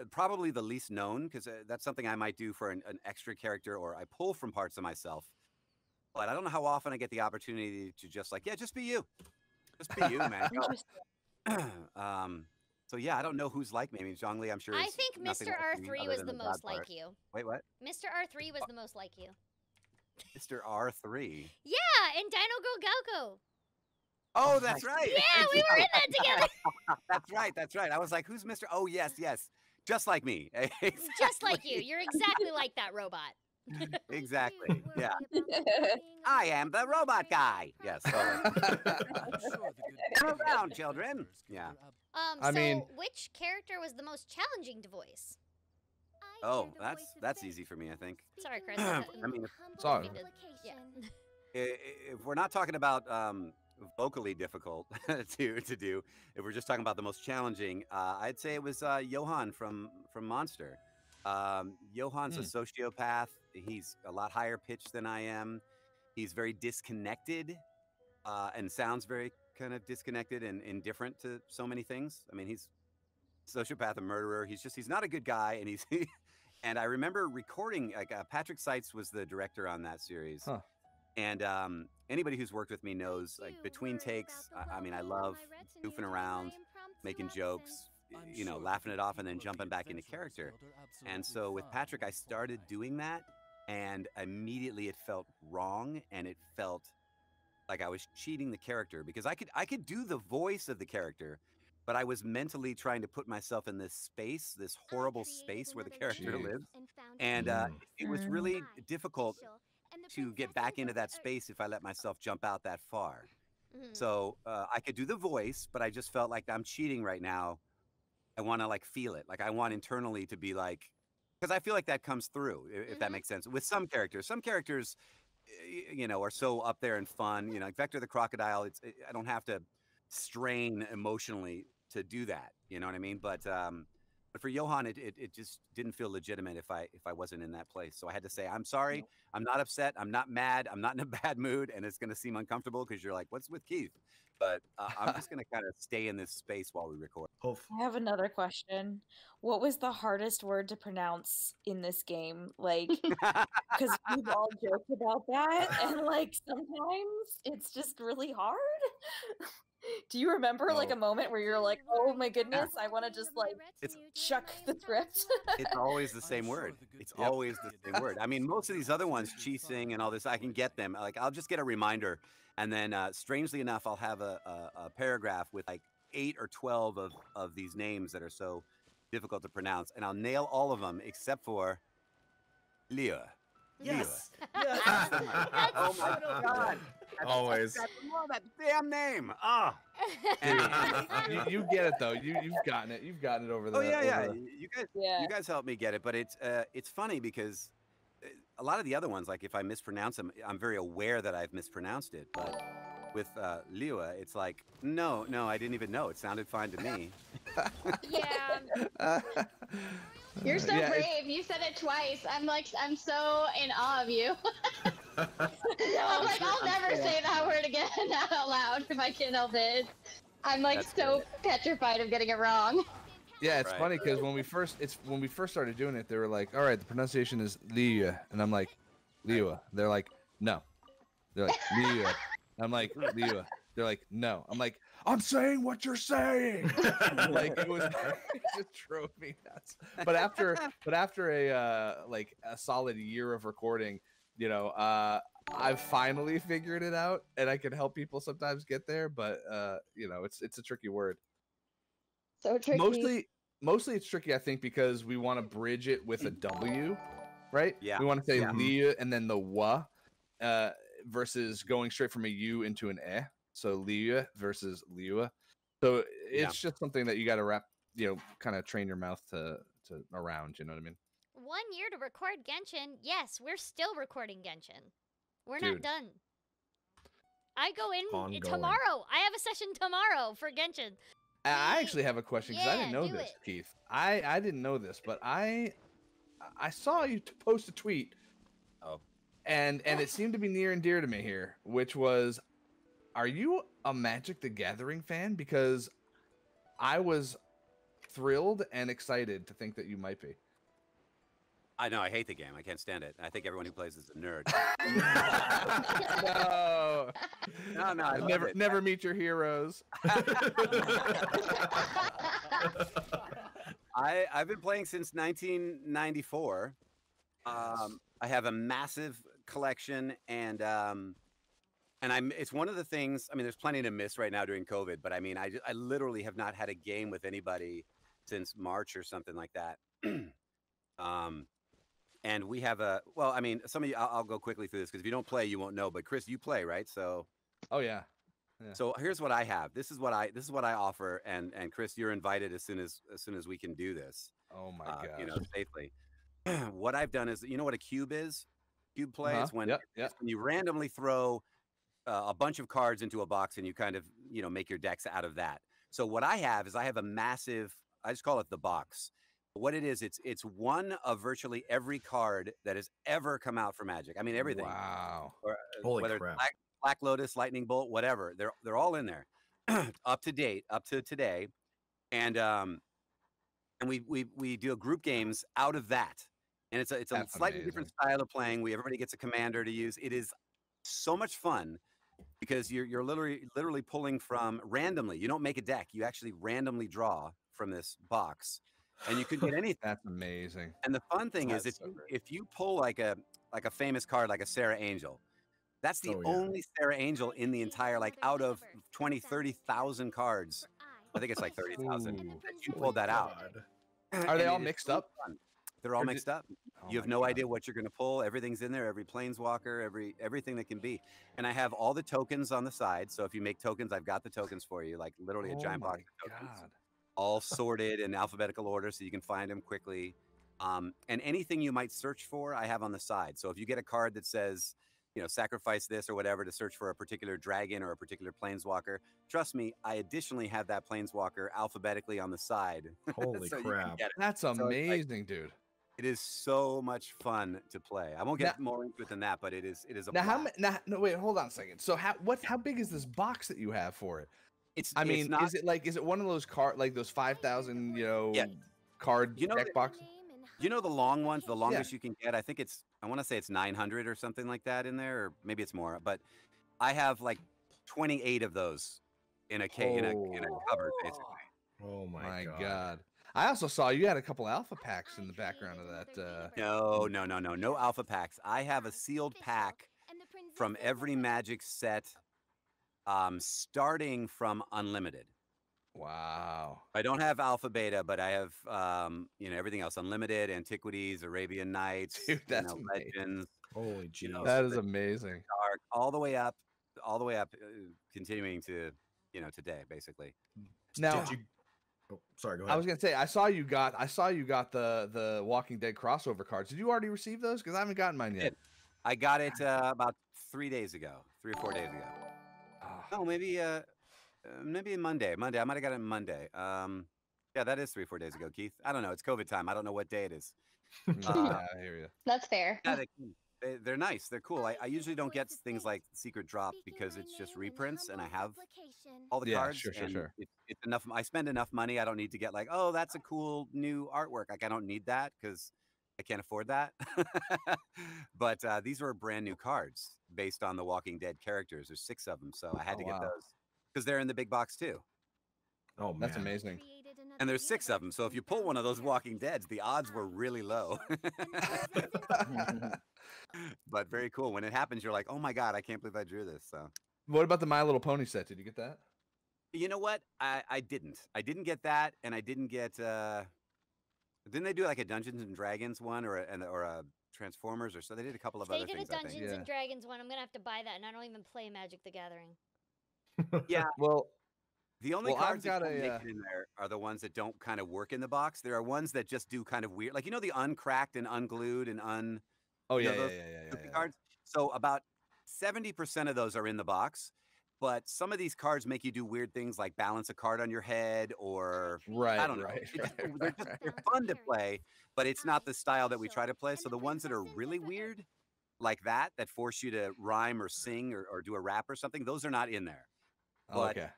uh, probably the least known because uh, that's something I might do for an, an extra character or I pull from parts of myself. But I don't know how often I get the opportunity to just like, yeah, just be you, just be you, man. Um, so yeah, I don't know who's like me. I mean, Zhongli, I'm sure. I is think Mr. R3 other was the most like part. you. Wait, what? Mr. R3 was the most like you. Mr. R3. Yeah, in Dino Girl Gauko. Oh, that's right. Yeah, we were in that together. that's right. That's right. I was like, who's Mr. Oh, yes, yes. Just like me. Just like you. You're exactly like that robot. Exactly. Yeah. I am the robot guy. Yes. totally. Come around, children. Yeah. Um, I so mean- which character was the most challenging to voice? Oh, that's that's easy for me, I think. Sorry, Chris. I mean, Sorry. Yeah. i- i- if we're not talking about um, vocally difficult to to do, if we're just talking about the most challenging, uh, I'd say it was uh, Johan from from Monster. Um, Johan's a sociopath. He's a lot higher pitched than I am. He's very disconnected uh, and sounds very kind of disconnected and indifferent to so many things. I mean, he's sociopath, a murderer. He's just he's not a good guy, and he's. and I remember recording like uh, Patrick Seitz was the director on that series. Huh. And um, anybody who's worked with me knows, like between takes, I, I mean, I love goofing around, making jokes, y- you know, laughing it off, and then jumping back into character. And so with Patrick, I started doing that, and immediately it felt wrong, and it felt like I was cheating the character because I could I could do the voice of the character, but I was mentally trying to put myself in this space, this horrible space where the character Jeez. lives, and uh, it was really difficult to get back into that space if I let myself jump out that far. Mhm. So uh, I could do the voice, but I just felt like I'm cheating right now. I want to like feel it. Like I want internally to be like, because I feel like that comes through, if that Mhm. makes sense. With some characters, some characters, you know, are so up there and fun. You know, like Vector the crocodile. It's I don't have to strain emotionally to do that. You know what I mean? But um, but for Johan, it, it it just didn't feel legitimate if I if I wasn't in that place. So I had to say, I'm sorry. I'm not upset. I'm not mad. I'm not in a bad mood, and it's going to seem uncomfortable because you're like, "What's with Keith?" But uh, I'm just going to kind of stay in this space while we record. Hope. I have another question. What was the hardest word to pronounce in this game? Like, because we've all joked about that, and like sometimes it's just really hard. Do you remember like a moment where you're like, "Oh my goodness, I want to just like It's- chuck the script"? It's always the same word. It's always the same word. I mean, most of these other ones, Qixing and all this, I can get them. Like, I'll just get a reminder, and then, uh, strangely enough, I'll have a, a, a paragraph with like eight or twelve of of these names that are so difficult to pronounce, and I'll nail all of them except for Liyue. Yes. oh my god! Always. That, oh, that damn name! Ah. you, you get it though. You you've gotten it. You've gotten it over the. Oh yeah, yeah. the- You guys, Yeah. you guys helped me get it, but it's uh, it's funny because uh, a lot of the other ones, like if I mispronounce them, I'm very aware that I've mispronounced it. But with uh, Liyue, it's like, no, no, I didn't even know. It sounded fine to me. yeah. You're so Yeah, it- brave. You said it twice. I'm like, I'm so in awe of you. No, I'm like, I'll never say that word again out loud if I can't help it. I'm like That's so petrified of getting it wrong. Yeah, it's Right. funny because when we first it's when we first started doing it, they were like, "All right, the pronunciation is Liyue," and I'm like, "Liyue." They're like, "No." They're like, "Liyue." I'm like, "Liyue." They're like, "No." I'm like, "I'm saying what you're saying." like it was, it just drove me nuts. But after, but after a uh, like a solid year of recording, you know, uh, I've finally figured it out, and I can help people sometimes get there. But uh, you know, it's it's a tricky word So tricky. mostly mostly it's tricky i think because we want to bridge it with a w right Yeah. we want to say Yeah. lia and then the wa uh versus going straight from a u into an e so lia versus liua so it's just something that you got to wrap you know kind of train your mouth to to around you know what i mean One year to record Genshin. Yes, we're still recording Genshin. We're Dude. not done. I go in Ongoing. tomorrow. I have a session tomorrow for Genshin. I- actually have a question because i didn't know this it. keith i i didn't know this but i i saw you post a tweet Oh. and and it seemed to be near and dear to me here which was are you a magic the gathering fan because i was thrilled and excited to think that you might be I know. I hate the game. I can't stand it. I think everyone who plays is a nerd. no No, no, I never it. never meet your heroes I I've been playing since 1994. Um, I have a massive collection, and um, and I'm. It's one of the things. I mean, there's plenty to miss right now during COVID, but I mean, I I literally have not had a game with anybody since March or something like that. um, and we have a. Well, I mean, some of you. I'll, I'll go quickly through this because if you don't play, you won't know. But Chris, you play, right? So. oh yeah Yeah. So here's what I have. This is what I this is what I offer, and and Chris, you're invited as soon as as soon as we can do this. oh my uh, god you know, safely. what I've done is, you know what a cube is? Cube play Uh-huh. is when, Yep, it's yep. when you randomly throw uh, a bunch of cards into a box and you kind of, you know, make your decks out of that. So what I have is I have a massive, I just call it the box. What it is, it's it's one of virtually every card that has ever come out for Magic. I mean everything. wow Or, uh, Holy whether crap. Black, Black Lotus, Lightning Bolt, whatever. They're they're all in there, up to date, up to today, and um, and we we we do group games out of that, and it's a it's a That's slightly different style of playing. We everybody gets a commander to use. It is so much fun because you're you're literally literally pulling from randomly. You don't make a deck. You actually randomly draw from this box, and you could get anything. that's amazing And the fun thing is, That's if so you, if you pull like a like a famous card like a Serra Angel, that's the Oh, yeah. only Serra Angel in the entire like out of 20, 30,000 cards. I think it's like 30,000. Ooh. You pulled that out. Are they all mixed so up? fun. They're all Or is it- mixed up. Oh you have no God. idea what you're going to pull. Everything's in there. Every planeswalker, every everything that can be. And I have all the tokens on the side. So if you make tokens, I've got the tokens for you, like literally a Oh giant my box of tokens God. All sorted in alphabetical order so you can find them quickly. Um, and anything you might search for, I have on the side. So if you get a card that says, you know, sacrifice this or whatever to search for a particular dragon or a particular planeswalker, trust me, I additionally have that planeswalker alphabetically on the side. Holy so crap. That's like- amazing, dude. It is so much fun to play. I won't Now- get more into it than that, but it is it is a Now, how blast. many? Now, no, wait, hold on a second. So, how what? How big is this box that you have for it? It's I it's mean, not, is it like is it one of those card like those five thousand you know Yeah. card You know deck the- boxes? You know the long ones, the longest you can get. I think it's I want to say it's 900 or something like that in there, or maybe it's more. But I have like 28 of those in a ca- in a in a cupboard basically. Oh my, My god. God. I also saw you had a couple alpha packs in the background of that. Uh, No, no, no, no, no alpha packs. I have a sealed pack from every Magic set, um, starting from unlimited. wow. I don't have alpha beta, but I have um, you know everything else: unlimited, antiquities, Arabian Nights, Dude, you that's know, amazing. legends, Holy You know, jeez. That so is the- amazing. dark, all the way up, all the way up, uh, continuing to you know today, basically. Now, Did you... Oh, sorry, go ahead. I was gonna say I saw you got I saw you got the the Walking Dead crossover cards. Did you already receive those? Because I haven't gotten mine yet. I got it uh, about three days ago, three or four days ago. No, maybe uh, uh, maybe Monday. Monday. I might have got it Monday. Um, yeah, that is three, four days ago, Keith. I don't know. It's COVID time. I don't know what day it is. Uh, yeah, I hear you. That's fair. Yeah, they came- they, they're nice. They're cool. I, I usually don't get things like Secret Drop because it's just reprints, and I have all the Yeah, cards. sure, sure, and sure. It, it's enough. I spend enough money. I don't need to get like, oh, that's a cool new artwork. Like I don't need that because I can't afford that. but uh, these were brand new cards based on the Walking Dead characters. There's six of them, so I had Oh, to get wow. those because they're in the big box too. Oh man, That's amazing. And there's six of them. So if you pull one of those Walking Deads, the odds were really low. but very cool. When it happens, you're like, oh my god, I can't believe I drew this. So What about the My Little Pony set? Did you get that? you know what? I I didn't. I didn't get that, and I didn't get. uh Didn't they do like a Dungeons and Dragons one or a, or a Transformers or so? They did a couple of They other did a things. I think. Dungeons Yeah. and Dragons one. I'm gonna have to buy that, and I don't even play Magic the Gathering. Yeah, Well, the only Well, I've cards that got don't a, make uh, it in there are the ones that don't kind of work in the box. There are ones that just do kind of weird, like you know the uncracked and unglued and un. oh you yeah, know, yeah, those yeah, yeah, yeah, goofy yeah. cards. So about seventy percent of those are in the box, but some of these cards make you do weird things like balance a card on your head or Right, I don't know. right, It just- right, they're, right, just, they're fun to play, but it's not the style that we try to play. So the ones that are really weird, like that, that force you to rhyme or sing or, or do a rap or something, those are not in there. But okay.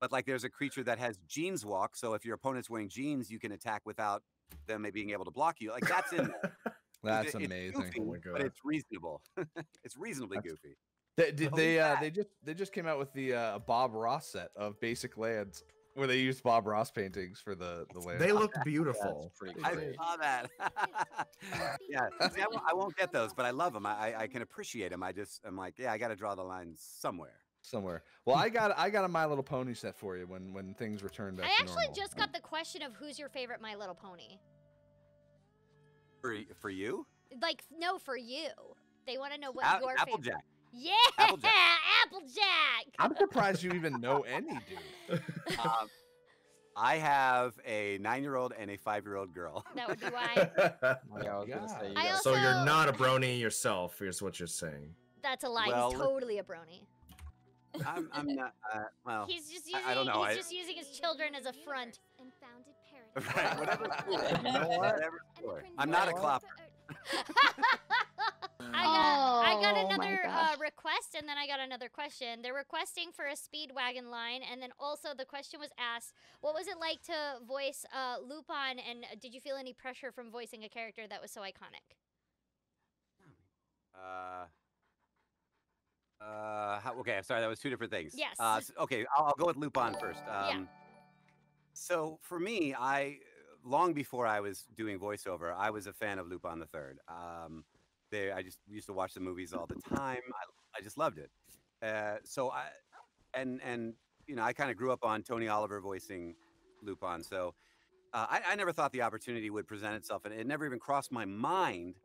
but like there's a creature that has jeans walk, so if your opponent's wearing jeans, you can attack without them maybe being able to block you. Like that's in there. That's It's- it's amazing. goofy, Oh my but it's reasonable. it's reasonably That's- goofy. They, did Oh, they uh, they just they just came out with the uh, Bob Ross set of basic lands where they used Bob Ross paintings for the the lands. They look beautiful. pretty I saw that. yeah, see, I, won't, I won't get those, but I love them. I, I, I can appreciate them. I just, I'm like, yeah, I got to draw the line somewhere. somewhere. Well, I got I got a My Little Pony set for you when when things return back I to actually normal. just got the question of who's your favorite My Little Pony. For for you, Like, no, for you. They want to know what A- your favorite. Applejack. Yeah, Applejack. Applejack. I'm surprised you even know any, dude. Um, I have a nine-year-old and a five-year-old girl. That would be why. Yeah, I was gonna say. You I guys- so you're not a brony yourself, is what you're saying. That's a lie. Well, He's totally a brony. I'm, I'm not. Uh, well, He's just using. I- I don't know, He's I- just using his children as a front. right, whatever. You know what? Whatever. I'm not a clopper. I got, I got Oh another uh, request, and then I got another question. They're requesting for a Speedwagon line, and then also the question was asked, "What was it like to voice uh, Lupin? And uh, did you feel any pressure from voicing a character that was so iconic?" Uh, uh, how, okay, I'm sorry. That was two different things. Yes. Uh, s- okay, I'll, I'll go with Lupin first. Um, Yeah. So for me, I long before I was doing voiceover, I was a fan of Lupin the Third. Um, they, I just used to watch the movies all the time. I, I just loved it. Uh, so I, and and you know, I kind of grew up on Tony Oliver voicing Lupin. So uh, I, I never thought the opportunity would present itself, and it never even crossed my mind.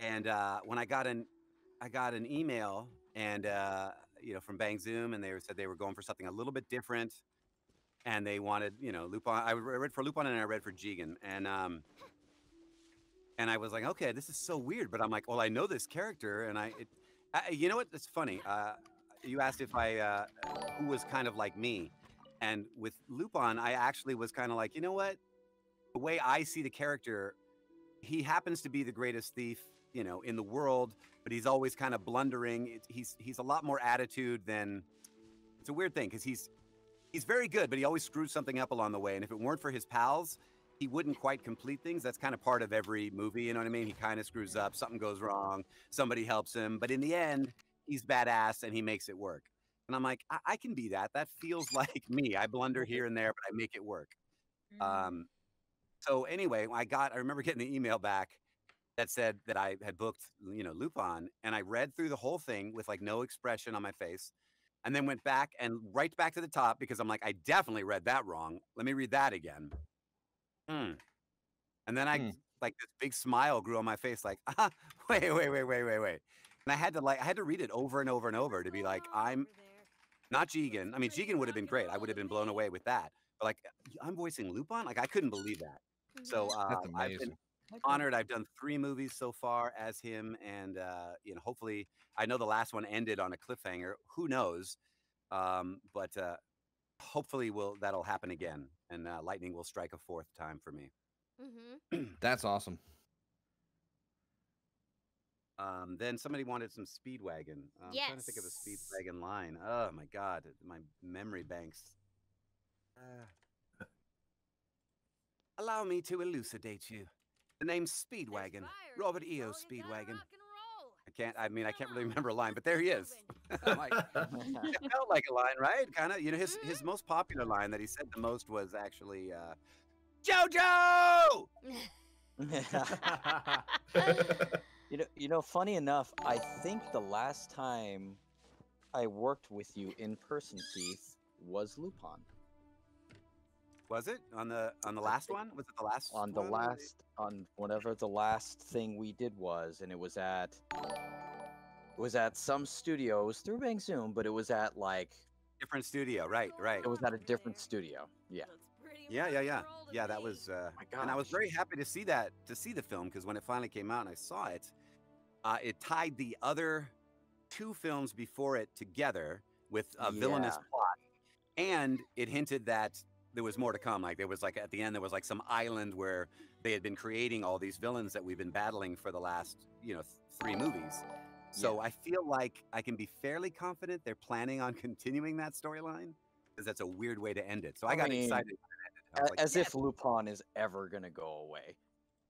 And uh, when I got an, I got an email, and uh, you know, from Bang Zoom, and they said they were going for something a little bit different, and they wanted, you know, Lupin. I read for Lupin, and I read for Jigen, and um, and I was like, okay, this is so weird, but I'm like, well, I know this character, and I, it, I you know what? It's funny. Uh, you asked if I, uh, who was kind of like me, and with Lupin, I actually was kind of like, you know what? The way I see the character, he happens to be the greatest thief, you know, in the world, but he's always kind of blundering. It, he's he's a lot more attitude than. It's a weird thing because he's he's very good, but he always screws something up along the way. And if it weren't for his pals, he wouldn't quite complete things. That's kind of part of every movie. You know what I mean? He kind of screws up, something goes wrong, somebody helps him, but in the end, he's badass and he makes it work. And I'm like, I, I can be that. That feels like me. I blunder here and there, but I make it work. Um, so anyway, I got, I remember getting the email back that said that I had booked, you know, Lupin, and I read through the whole thing with like no expression on my face, and then went back and right back to the top because I'm like, I definitely read that wrong. Let me read that again. Hmm. And then I Hmm. like this big smile grew on my face, like, ah, wait, wait, wait, wait, wait, wait. And I had to like, I had to read it over and over and over to be like, I'm not Jigen. I mean, Jigen would have been great. I would have been blown away with that. But like, I'm voicing Lupin. Like, I couldn't believe that. So uh, I've been honored. I've done three movies so far as him, and uh, you know, hopefully, I know the last one ended on a cliffhanger. Who knows? Um, but uh, hopefully, will that'll happen again, and uh, lightning will strike a fourth time for me. Mm-hmm. That's awesome. Um, then somebody wanted some Speedwagon. I'm trying to think of a Speedwagon line. Oh my God, my memory banks. Uh, allow me to elucidate you. The name's Speedwagon, Robert E.O. Speedwagon. I can't. I mean, I can't really remember a line, but there he is. I'm like, it felt like a line, right? Kind of. You know, his his most popular line that he said the most was actually uh, JoJo. you know, you know, funny enough, I think the last time I worked with you in person, Keith, was Lupin. Was it on the on the last one? Was it the last on the one? last on whatever the last thing we did was, and it was at it was at some studio. It was through Bang Zoom, but it was at like different studio, right? Right. it was at a different studio. Yeah. Yeah, yeah, yeah, yeah. That was, uh, my and I was very happy to see that to see the film because when it finally came out and I saw it, uh, it tied the other two films before it together with a villainous Yeah. plot, and it hinted that there was more to come. Like there was like at the end there was like some island where they had been creating all these villains that we've been battling for the last you know th- three movies. So I feel like I can be fairly confident they're planning on continuing that storyline because that's a weird way to end it. So I, I got mean, excited. when it ended. I was A- like, As "Yes." if Lupin is ever gonna go away.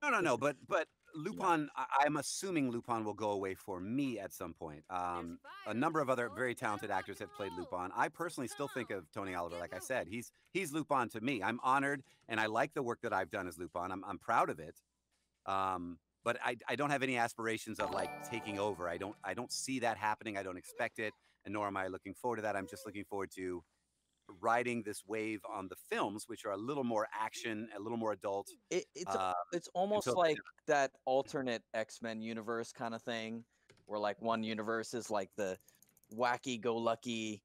No, no, no. But but Lupin, I, I'm assuming Lupin will go away for me at some point. Um, a number of other very talented actors have played Lupin. I personally still think of Tony Oliver. Like I said, he's he's Lupin to me. I'm honored, and I like the work that I've done as Lupin. I'm I'm proud of it. Um, but I I don't have any aspirations of like taking over. I don't I don't see that happening. I don't expect it, and nor am I looking forward to that. I'm just looking forward to riding this wave on the films, which are a little more action, a little more adult. It, it's a- uh, it's almost until- like that alternate X Men universe kind of thing, where like one universe is like the wacky go lucky,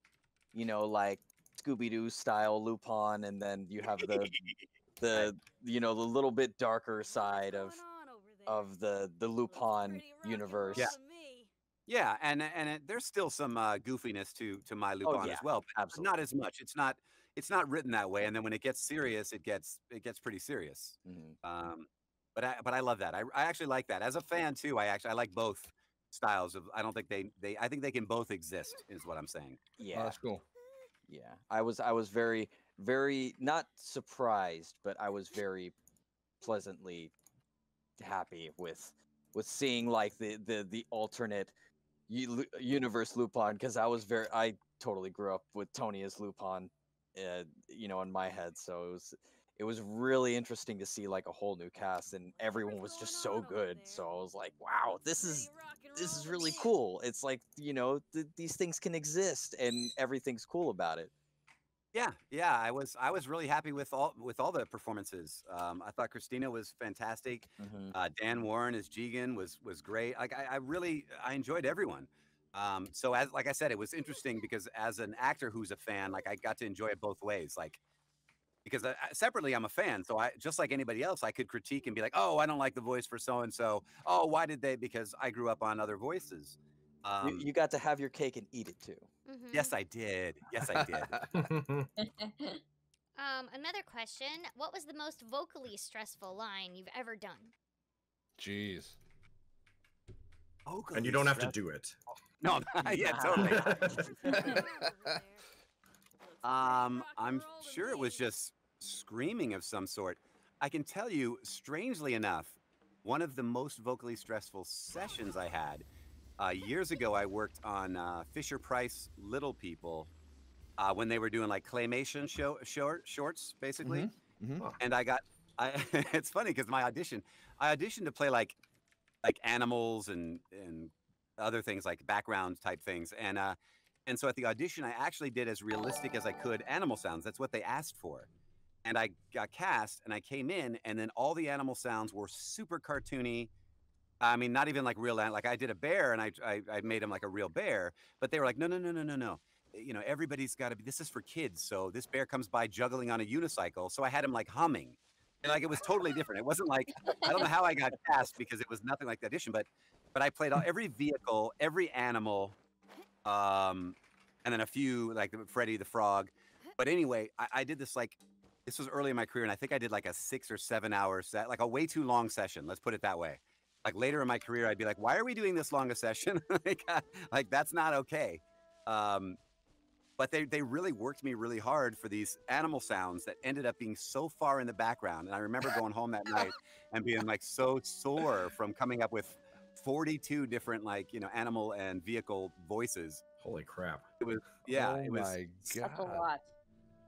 you know, like Scooby Doo style Lupin, and then you have the the you know the little bit darker side of of the the Lupin universe. Yeah. Yeah, and and it, there's still some uh, goofiness to to my Lupin Oh, yeah, as well, but but not as much. It's not it's not written that way, and then when it gets serious, it gets it gets pretty serious. Mm-hmm. Um, but I but I love that. I, I actually like that as a fan too. I actually I like both styles of. I don't think they they I think they can both exist. Is what I'm saying. Yeah. that's cool. Yeah, I was I was very very not surprised, but I was very pleasantly happy with with seeing like the the the alternate u- lu- universe Lupin because I was very I totally grew up with Tony as Lupin, uh, you know, in my head. So it was it was really interesting to see like a whole new cast and everyone was just so good. So I was like, wow, this is this is really cool. It's like you know th- these things can exist and everything's cool about it. Yeah, yeah, I was I was really happy with all with all the performances. Um, I thought Christina was fantastic. Uh, Dan Warren as Jigen was was great. Like I, I really I enjoyed everyone. Um, so as like I said, it was interesting because as an actor who's a fan, like I got to enjoy it both ways. Like because I- separately I'm a fan, so I just like anybody else, I could critique and be like, oh, I don't like the voice for so and so. Oh, why did they? Because I grew up on other voices. Um, you, you got to have your cake and eat it too. Yes, I did. Yes, I did. Um, another question. What was the most vocally stressful line you've ever done? Jeez. Okay. And you don't have to do it. No, yeah, totally. Um, I'm sure it was just screaming of some sort. I can tell you, strangely enough, one of the most vocally stressful sessions I had uh, years ago. I worked on uh, Fisher Price Little People uh, when they were doing like claymation show short shorts, basically. And I got, I it's funny because my audition, I auditioned to play like like animals and and other things like background type things and uh and so at the audition i actually did as realistic as i could animal sounds that's what they asked for and i got cast and i came in and then all the animal sounds were super cartoony i mean not even like real an- like i did a bear and i i, I made him like a real bear but they were like no no no no no no you know everybody's got to be this is for kids so this bear comes by juggling on a unicycle so i had him like humming and like it was totally different. It wasn't like I don't know how I got cast because it was nothing like the audition, but but I played all, every vehicle, every animal, um, and then a few like the- Freddy the Frog. But anyway, I, I did this like this was early in my career, and I think I did like a six or seven hour set, like a way too long session. Let's put it that way. Like later in my career, I'd be like, "Why are we doing this long a session? like, uh, like that's not okay." Um, but they they really worked me really hard for these animal sounds that ended up being so far in the background. And I remember going home that night and being like so sore from coming up with 42 different like you know animal and vehicle voices. Holy crap! It was yeah, oh it was my That's a lot.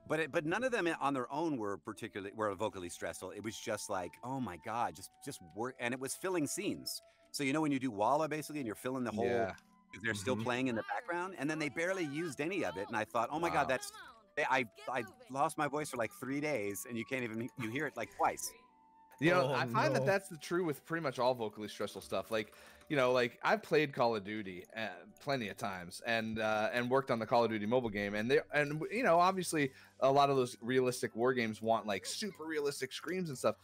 But it, but none of them on their own were particularly were vocally stressful. It was just like, oh my god, just just work, and it was filling scenes. So you know when you do Walla basically, and you're filling the whole, Yeah. 'cause they're still Mhm. playing in the background, and then they barely used any of it, and I thought, oh my Wow. god, that's they, I I lost my voice for like three days, and you can't even you hear it like twice. You know, Oh, I find that that's the true with pretty much all vocally stressful stuff. Like, you know, like I've played Call of Duty uh, plenty of times, and uh, and worked on the Call of Duty mobile game, and they and you know, obviously, a lot of those realistic war games want like super realistic screams and stuff.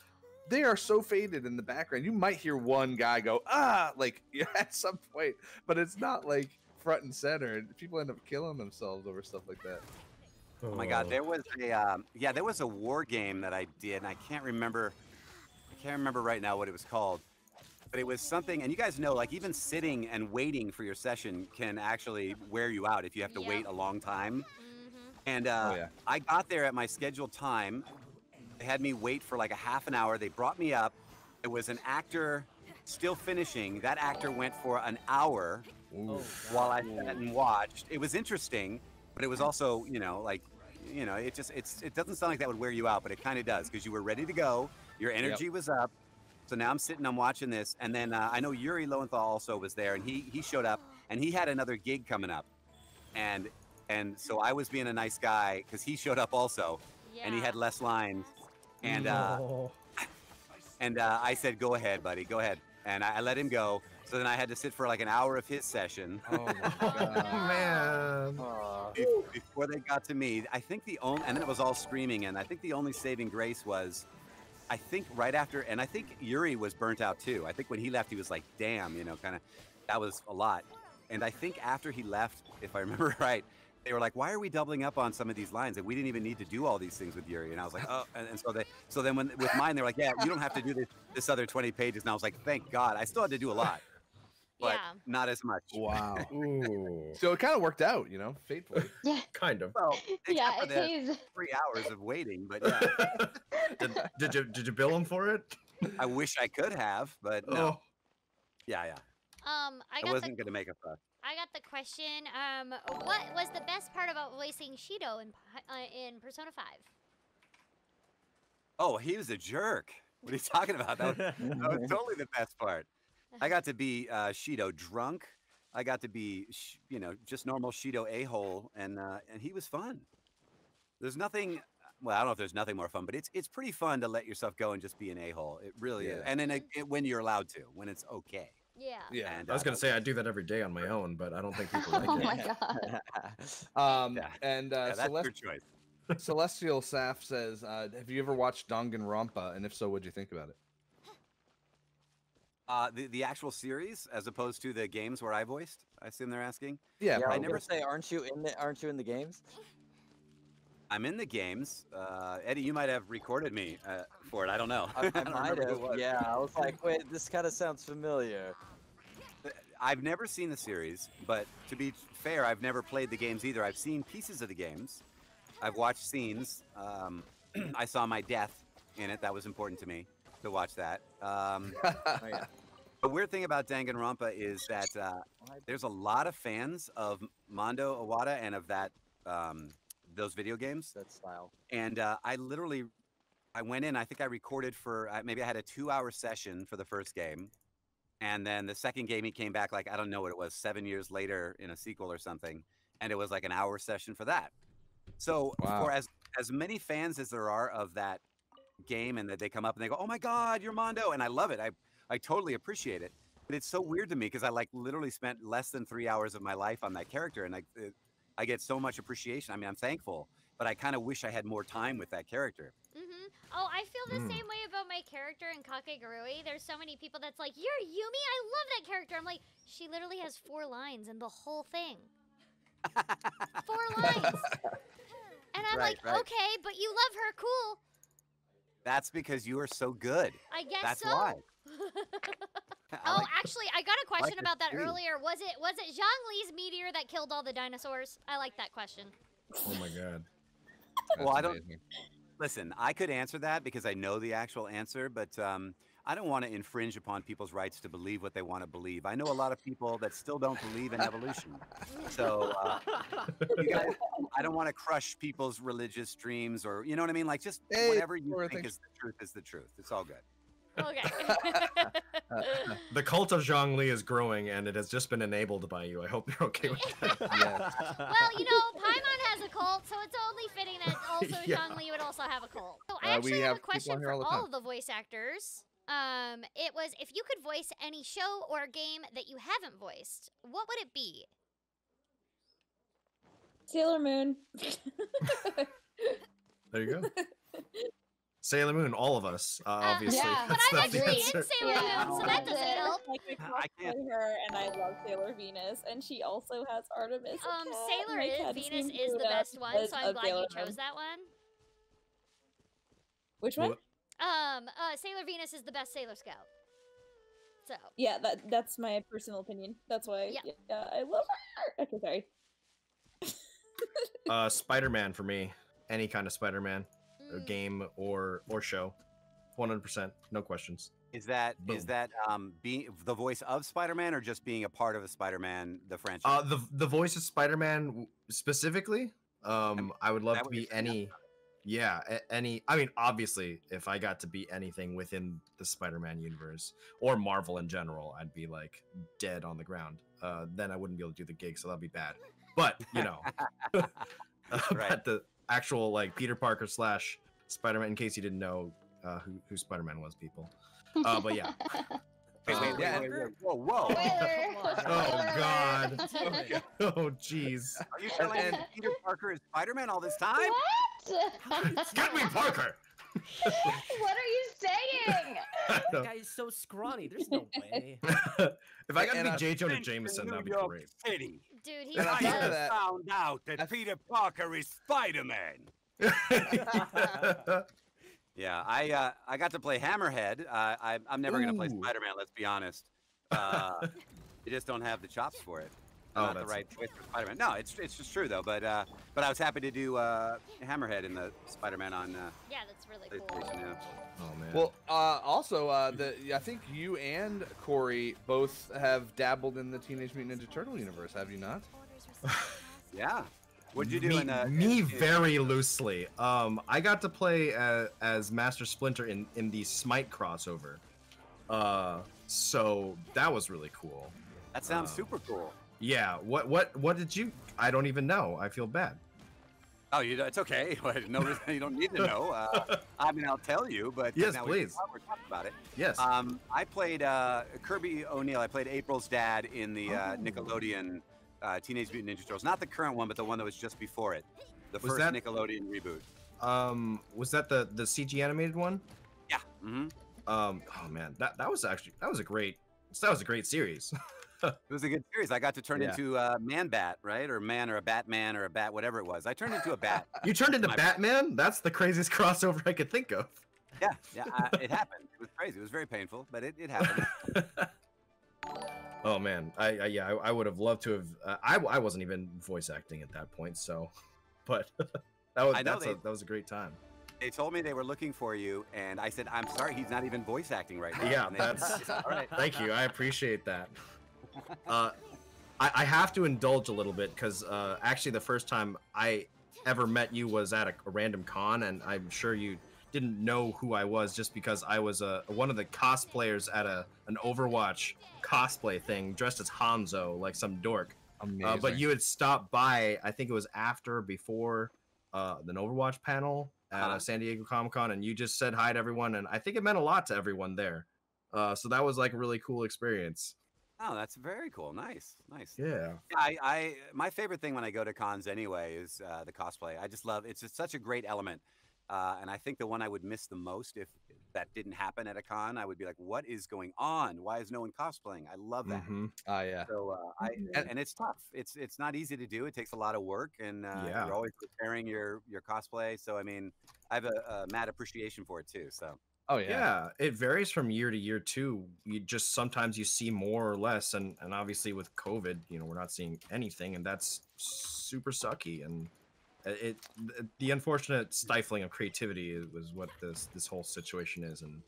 They are so faded in the background. You might hear one guy go ah, like at some point, but it's not like front and center. and People end up killing themselves over stuff like that. Oh my god, there was a um, yeah, there was a war game that I did, and I can't remember, I can't remember right now what it was called, but it was something. And you guys know, like even sitting and waiting for your session can actually wear you out if you have to Yep. wait a long time. Mm-hmm. And uh, Oh, yeah. I got there at my scheduled time. They had me wait for like a half an hour. They brought me up. It was an actor still finishing. That actor went for an hour Oh, while I sat and watched. It was interesting, but it was also, you know, like, you know, it just it's it doesn't sound like that would wear you out, but it kind of does because you were ready to go, your energy was up. So now I'm sitting, I'm watching this, and then uh, I know Yuri Lowenthal also was there, and he he showed up, and he had another gig coming up, and and so I was being a nice guy because he showed up also, Yeah. and he had less lines, and uh, and uh, I said, "Go ahead, buddy, go ahead," and I, I let him go. So then I had to sit for like an hour of his session. Oh my god. man. Aw. before they got to me. I think the only, and then it was all screaming, and I think the only saving grace was, I think right after, and I think Yuri was burnt out too. I think when he left, he was like, damn, you know, kind of, that was a lot. And I think after he left, if I remember right, they were like, why are we doubling up on some of these lines? And we didn't even need to do all these things with Yuri. And I was like, oh, and, and so they, so then when with mine, they were like, yeah, you don't have to do this, this other 20 pages. And I was like, thank God. I still had to do a lot, but yeah. not as much. Wow. So it kind of worked out, you know, fatefully. Yeah. Kind of. Well, Yeah, except for it pays. three hours of waiting, but yeah. did, did you did you bill him for it? I wish I could have, but no. Oh. Yeah, yeah. Um, I I, wasn't gonna make a fuss. I got the question. Um, what was the best part about voicing Shido in uh, in Persona Five? Oh, he was a jerk. What are you talking about? That was, that was totally the best part. I got to be uh, Shido drunk. I got to be, sh- you know, just normal Shido a hole, and uh, and he was fun. There's nothing. Well, I don't know if there's nothing more fun, but it's it's pretty fun to let yourself go and just be an a hole. It really is, and then it, it- when you're allowed to, when it's okay. Yeah. Yeah. And I was uh, gonna say I do that every day on my own, but I don't think people like Oh it. my god. Um, Yeah. and yeah, uh, that's Celest- your choice. Celestial Saf says, uh, "Have you ever watched Danganronpa? And if so, what'd you think about it?" Uh, the the actual series, as opposed to the games where I voiced. I assume they're asking. Yeah, Yeah, I never say, aren't you in the aren't you in the games? I'm in the games. Uh, Eddie, you might have recorded me uh, for it. I don't know. I, I don't might have. Yeah, I was like, wait, this kind of sounds familiar. I've never seen the series, but to be fair, I've never played the games either. I've seen pieces of the games. I've watched scenes. Um, I saw my death in it. That was important to me to watch that. Um, Oh, yeah. The weird thing about Danganronpa is that uh, there's a lot of fans of Mondo Owada and of that um, those video games. That style. and uh, I literally, I went in. I think I recorded for uh, maybe I had a two-hour session for the first game, and then the second game he came back like I don't know what it was, seven years later in a sequel or something, and it was like an hour session for that. So Wow. for as as many fans as there are of that game, and that they come up and they go, "Oh my God, you're Mondo," and I love it. I I totally appreciate it. But it's so weird to me because I like literally spent less than three hours of my life on that character, and I it, I get so much appreciation. I mean, I'm thankful, but I kind of wish I had more time with that character. Mm-hmm. Oh, I feel the Mm. same way about my character in Kakegurui. There's so many people that's like, "You're Yumi. I love that character." I'm like, she literally has four lines in the whole thing. four lines. And I'm Right, like, right. okay, but you love her. Cool. That's because you are so good. I guess That's so. why. I Oh, actually, I got a question the about that tree. earlier. Was it was it Zhongli's meteor that killed all the dinosaurs? I like that question. Oh my god. Well, I don't- amazing. Listen, I could answer that because I know the actual answer, but um, I don't want to infringe upon people's rights to believe what they want to believe. I know a lot of people that still don't believe in evolution. So, uh, you guys, I don't want to crush people's religious dreams or, you know what I mean? Like, just Hey, whatever you think thanks. is the truth is the truth. It's all good. Okay. The cult of Zhongli is growing, and it has just been enabled by you. I hope you're okay with that. Yes. well, you know, Paimon has a cult, so it's only fitting that also Yeah. Zhongli would also have a cult. So I Uh, we actually have, have a people question on here for all the all time. of the voice actors. Um, it was if you could voice any show or game that you haven't voiced, what would it be? Sailor Moon. There you go. Sailor Moon, all of us, uh, obviously. yeah. But That's I'm the actually answer. in Sailor Yeah. Moon, so that doesn't help. Like I I can't- cosplay her, and I love Sailor Venus, and she also has Artemis. Um, Sailor is, Venus is the best one, so I'm of glad you chose that one. Which one? What? Um, uh, Sailor Venus is the best Sailor Scout. So, Yeah, that that's my personal opinion. That's why. Yeah. Yeah, I love her. Okay, sorry. Uh, Spider-Man for me. Any kind of Spider-Man, or mm, game or or show. 100%, no questions. Is that is Boom. that um, being the voice of Spider-Man or just being a part of a Spider-Man the franchise? Uh, the the voice of Spider-Man specifically. Um, I would love to be any. Yeah, a- any. I mean, obviously, if I got to be anything within the Spider-Man universe or Marvel in general, I'd be like dead on the ground. Uh, then I wouldn't be able to do the gig, so that'd be bad. But you know, Right. but the actual like Peter Parker slash Spider-Man. In case you didn't know uh, who who Spider-Man was, people. Uh, but yeah. Wait, wait, Uh, wait, yeah. wait, wait, Whoa, whoa! Oh God. Oh jeez. Are you telling me and- Peter Parker is Spider-Man all this time? What? Get me Parker. what are you saying? I That guy is so scrawny. There's no way. if I got to be J. Jonah Jameson, that'd be York great. City. dude, he's And on I top just that- found out that Peter Parker is Spider-Man. Yeah, I uh, I got to play Hammerhead. Uh, I, I'm never gonna play Spider-Man. Let's be honest. Uh, you just don't have the chops for it. Oh, Not the that's- right choice for Spider-Man. No, it's it's just true though. But uh, but I was happy to do uh, Hammerhead in the Spider-Man on uh, yeah, that's really cool. Yeah. oh man. Well, uh, also, uh, the I think you and Cory both have dabbled in the Teenage Mutant Ninja Turtle universe, have you not? yeah. What'd you do me, in uh, me in- very loosely. Um, I got to play uh, as Master Splinter in in the Smite crossover. Uh, so that was really cool. That sounds uh, super cool. Yeah. What what what did you? I don't even know. I feel bad. Oh, you, it's okay. no, you don't need to know. Uh, I mean, I'll tell you, but Yes, now please. We're talking about it. Yes. Um, I played uh, Kirby O'Neil. I played April's dad in the uh, Oh. Nickelodeon uh, Teenage Mutant Ninja Turtles. Not the current one, but the one that was just before it. The Was first that- Nickelodeon reboot. um, was that the the CG animated one? Yeah. hmm Um, oh man, that that was actually that was a great that was a great series. It was a good series. I got to turn Yeah. into uh, Man Bat, right? Or Man or a Batman or a Bat, whatever it was. I turned into a Bat. you turned into My- Batman. That's the craziest crossover I could think of. yeah, yeah. I, it happened. It was crazy. It was very painful, but it, it happened. oh man, I, I yeah, I, I would have loved to have. Uh, I I wasn't even voice acting at that point, so, but that was that's a, that was a great time. they told me they were looking for you, and I said, "I'm sorry, he's not even voice acting right now." Yeah, they said, that's- all right. Thank you, I appreciate that. Uh, I, I have to indulge a little bit because uh, actually the first time I ever met you was at a, a random con, and I'm sure you didn't know who I was just because I was a one of the cosplayers at a an Overwatch cosplay thing, dressed as Hanzo, like some dork. Uh, but you had stopped by, I think it was after or before uh, an Overwatch panel at Uh-huh. uh, San Diego Comic Con, and you just said hi to everyone, and I think it meant a lot to everyone there. Uh, so that was like a really cool experience. Oh, that's very cool. Nice, nice. Yeah. I, I, my favorite thing when I go to cons anyway is uh, the cosplay. I just love it's just such a great element, uh, and I think the one I would miss the most if that didn't happen at a con, I would be like, "What is going on? Why is no one cosplaying?" I love that. Mhm. Ah, yeah. So uh, I And- and it's tough. It's it's not easy to do. It takes a lot of work, and uh, Yeah. you're always preparing your your cosplay. So I mean, I have a, a mad appreciation for it too. So Oh yeah. Yeah, it varies from year to year too. You just sometimes you see more or less, and and obviously with COVID, you know, we're not seeing anything, and that's super sucky. And uh, it, it the unfortunate stifling of creativity is- was what this this whole situation is, and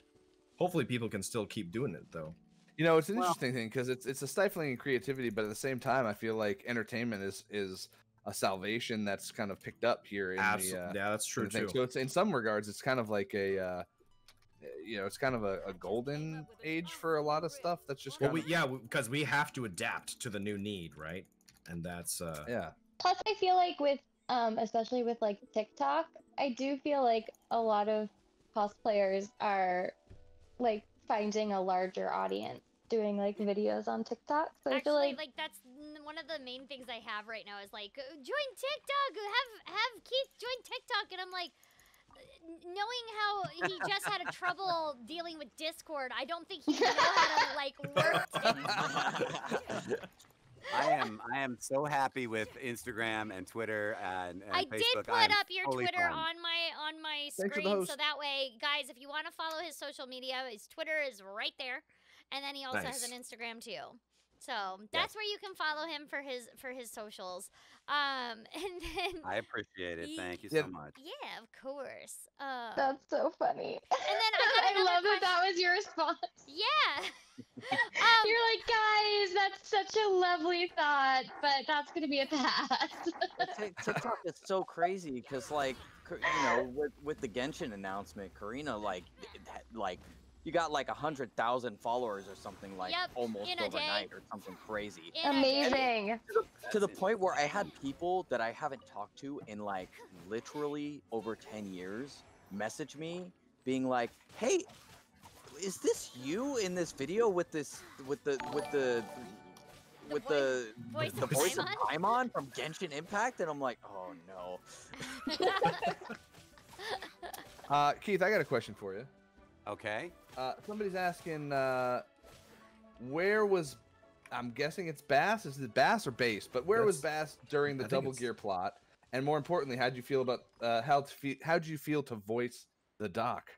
hopefully people can still keep doing it though. You know, it's an Well- interesting thing because it's it's a stifling of creativity, but at the same time, I feel like entertainment is is a salvation that's kind of picked up here in Absolutely, the. Uh, yeah, that's true the thing. too. So it's in some regards, it's kind of like a. Uh, you know, it's kind of a, a golden age for a lot of stuff. That's just Well, we of, yeah, because we have to adapt to the new need, right? And that's uh yeah. Plus, I feel like with, um, especially with like TikTok, I do feel like a lot of cosplayers are like finding a larger audience doing like videos on TikTok. So I feel Actually, like, like that's one of the main things I have right now is like join TikTok, have have Keith join TikTok, and I'm like. Knowing how he just had a trouble dealing with Discord, I don't think he would know how to like work I am I am so happy with Instagram and Twitter and, and I Facebook. did I put am up your totally Twitter fine. on my on my Thanks for the screen, so that way, guys, if you want to follow his social media, his Twitter is right there, and then he also has an Instagram too. So that's where you can follow him for his for his socials. Um, and then I appreciate it. Thank you Yeah. so much. yeah, of course. Uh, that's so funny. and then I I another love that that was your response. yeah. um, You're like, guys, that's such a lovely thought, but that's gonna be a pass. But TikTok is so crazy because, like, you know, with with the Genshin announcement, Corina, like, like, you got like a hundred thousand followers or something, like, Yep, almost in day. overnight or something crazy. in a day- Amazing. To the point where I had people that I haven't talked to in like literally over ten years message me, being like, "Hey, is this you in this video with this with the with the The with voice- the voice the of voice of Paimon? Paimon from Genshin Impact?" And I'm like, "Oh no." Uh, Keith, I got a question for you. Okay. Uh, somebody's asking, uh, where was? I'm guessing it's Bass. Is it Bass or Bass? But where was Bass during the I Double Gear plot? And more importantly, how would you feel about uh, how to fe- how would you feel to voice the Doc?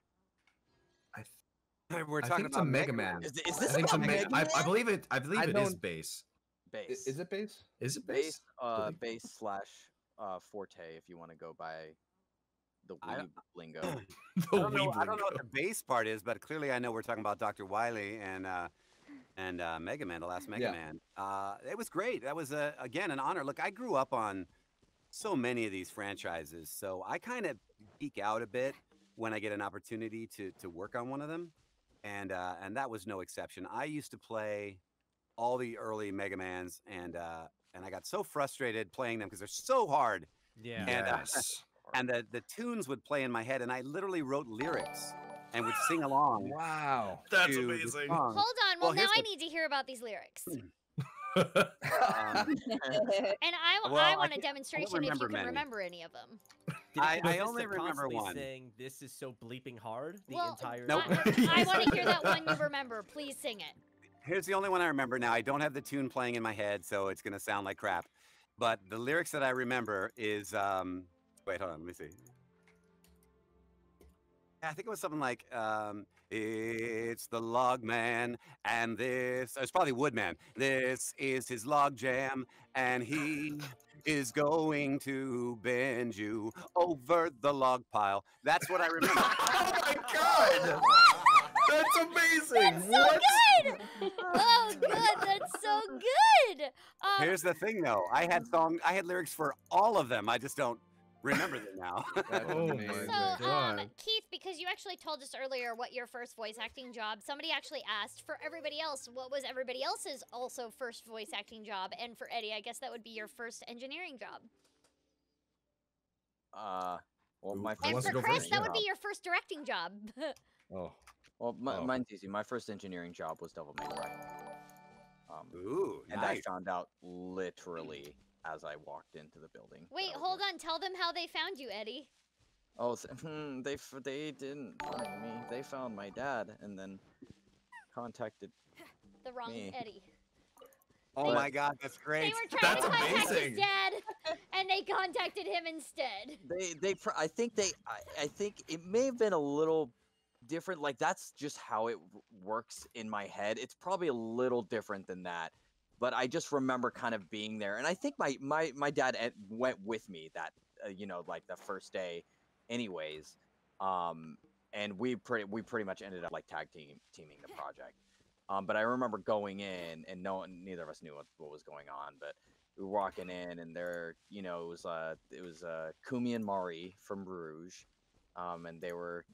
We're I talking think it's a about Mega Man. Is, is I this think it's a about Mega. Mega I, I believe it. I believe I it is don't- base. Base? Is it Bass? Is it base? base? Uh, Believe- base slash uh forte if you want to go by the I weeb don't- lingo. I The don't, know, weeb I don't know what the base part is, but clearly I know we're talking about Dr. Wily and uh, and uh, Mega Man, the last Mega Yeah. Man. Uh, it was great. That was a, again an honor. Look, I grew up on so many of these franchises, so I kind of geek out a bit when I get an opportunity to to work on one of them, and uh, and that was no exception. I used to play all the early Mega Mans, and uh, and I got so frustrated playing them because they're so hard Yeah. And, uh, Yes. And the, the tunes would play in my head and i literally wrote lyrics and would sing along Wow. That's amazing. Hold on. Well, Well, now here's I the- need to hear about these lyrics. Um, And I, w- Well, I I want a think- I don't demonstration if you can many. remember any of them. I- I only of remember constantly one. Saying this is so bleeping hard the well, entire Nope. time. I, want to hear that one you remember. Please sing it. here's the only one i remember now i don't have the tune playing in my head so it's going to sound like crap but the lyrics that i remember is um wait hold on let me see i think it was something like um it's the log man and this it's probably woodman this is his log jam and he is going to bend you over the log pile that's what i remember oh my god! That's amazing. That's so what? good. Oh, good. That's so good. Um, Here's the thing, though. I had song, I had lyrics for all of them. I just don't remember them now. Oh my amazing. So, um, Keith, because you actually told us earlier what your first voice acting job, somebody actually asked for everybody else, what was everybody else's also first voice acting job? And for Eddie, I guess that would be your first engineering job. Uh, well, my first And for Chris, first? that would be your first directing job. Oh. Well, my, Oh. mine's easy. My first engineering job was Devil May Cry. Um, Ooh, and I found out literally as I walked into the building. Wait, hold working. on. Tell them how they found you, Eddie. Oh, hmm, they f- they didn't find me. They found my dad and then contacted. The wrong Me. Eddie. Oh But- my God, that's They great. were trying That's to contact amazing. his dad, and they contacted him instead. They they I think they I, I think it may have been a little different. Like that's just how it works in my head. It's probably a little different than that, but I just remember kind of being there. And I think my my my dad ed- went with me that uh, you know like the first day, anyways. Um, and we pretty we pretty much ended up like tag team teaming the project. Um, but I remember going in and no one, neither of us knew what, what was going on, but we were walking in and there, you know, it was uh it was uh Kumi and Mari from Bruges. Um, and they were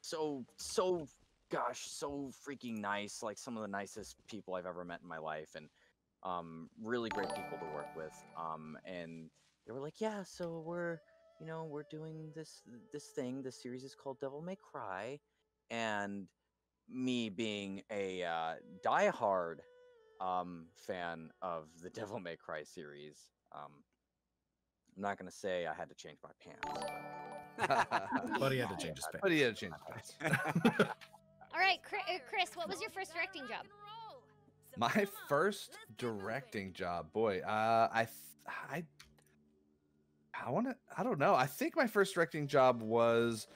so so gosh, so freaking nice, like some of the nicest people I've ever met in my life and um really great people to work with. Um and they were like, "Yeah, so we're, you know, we're doing this this thing. This series is called Devil May Cry." And me being a uh, diehard um, fan of the Devil May Cry series, um, I'm not gonna say I had to change my pants. But, But he had to change his pants. But he had to change his pants. All right, uh, Chris, what was your first directing job? My first directing job, boy. Uh, I, I, I want to. I don't know. I think my first directing job was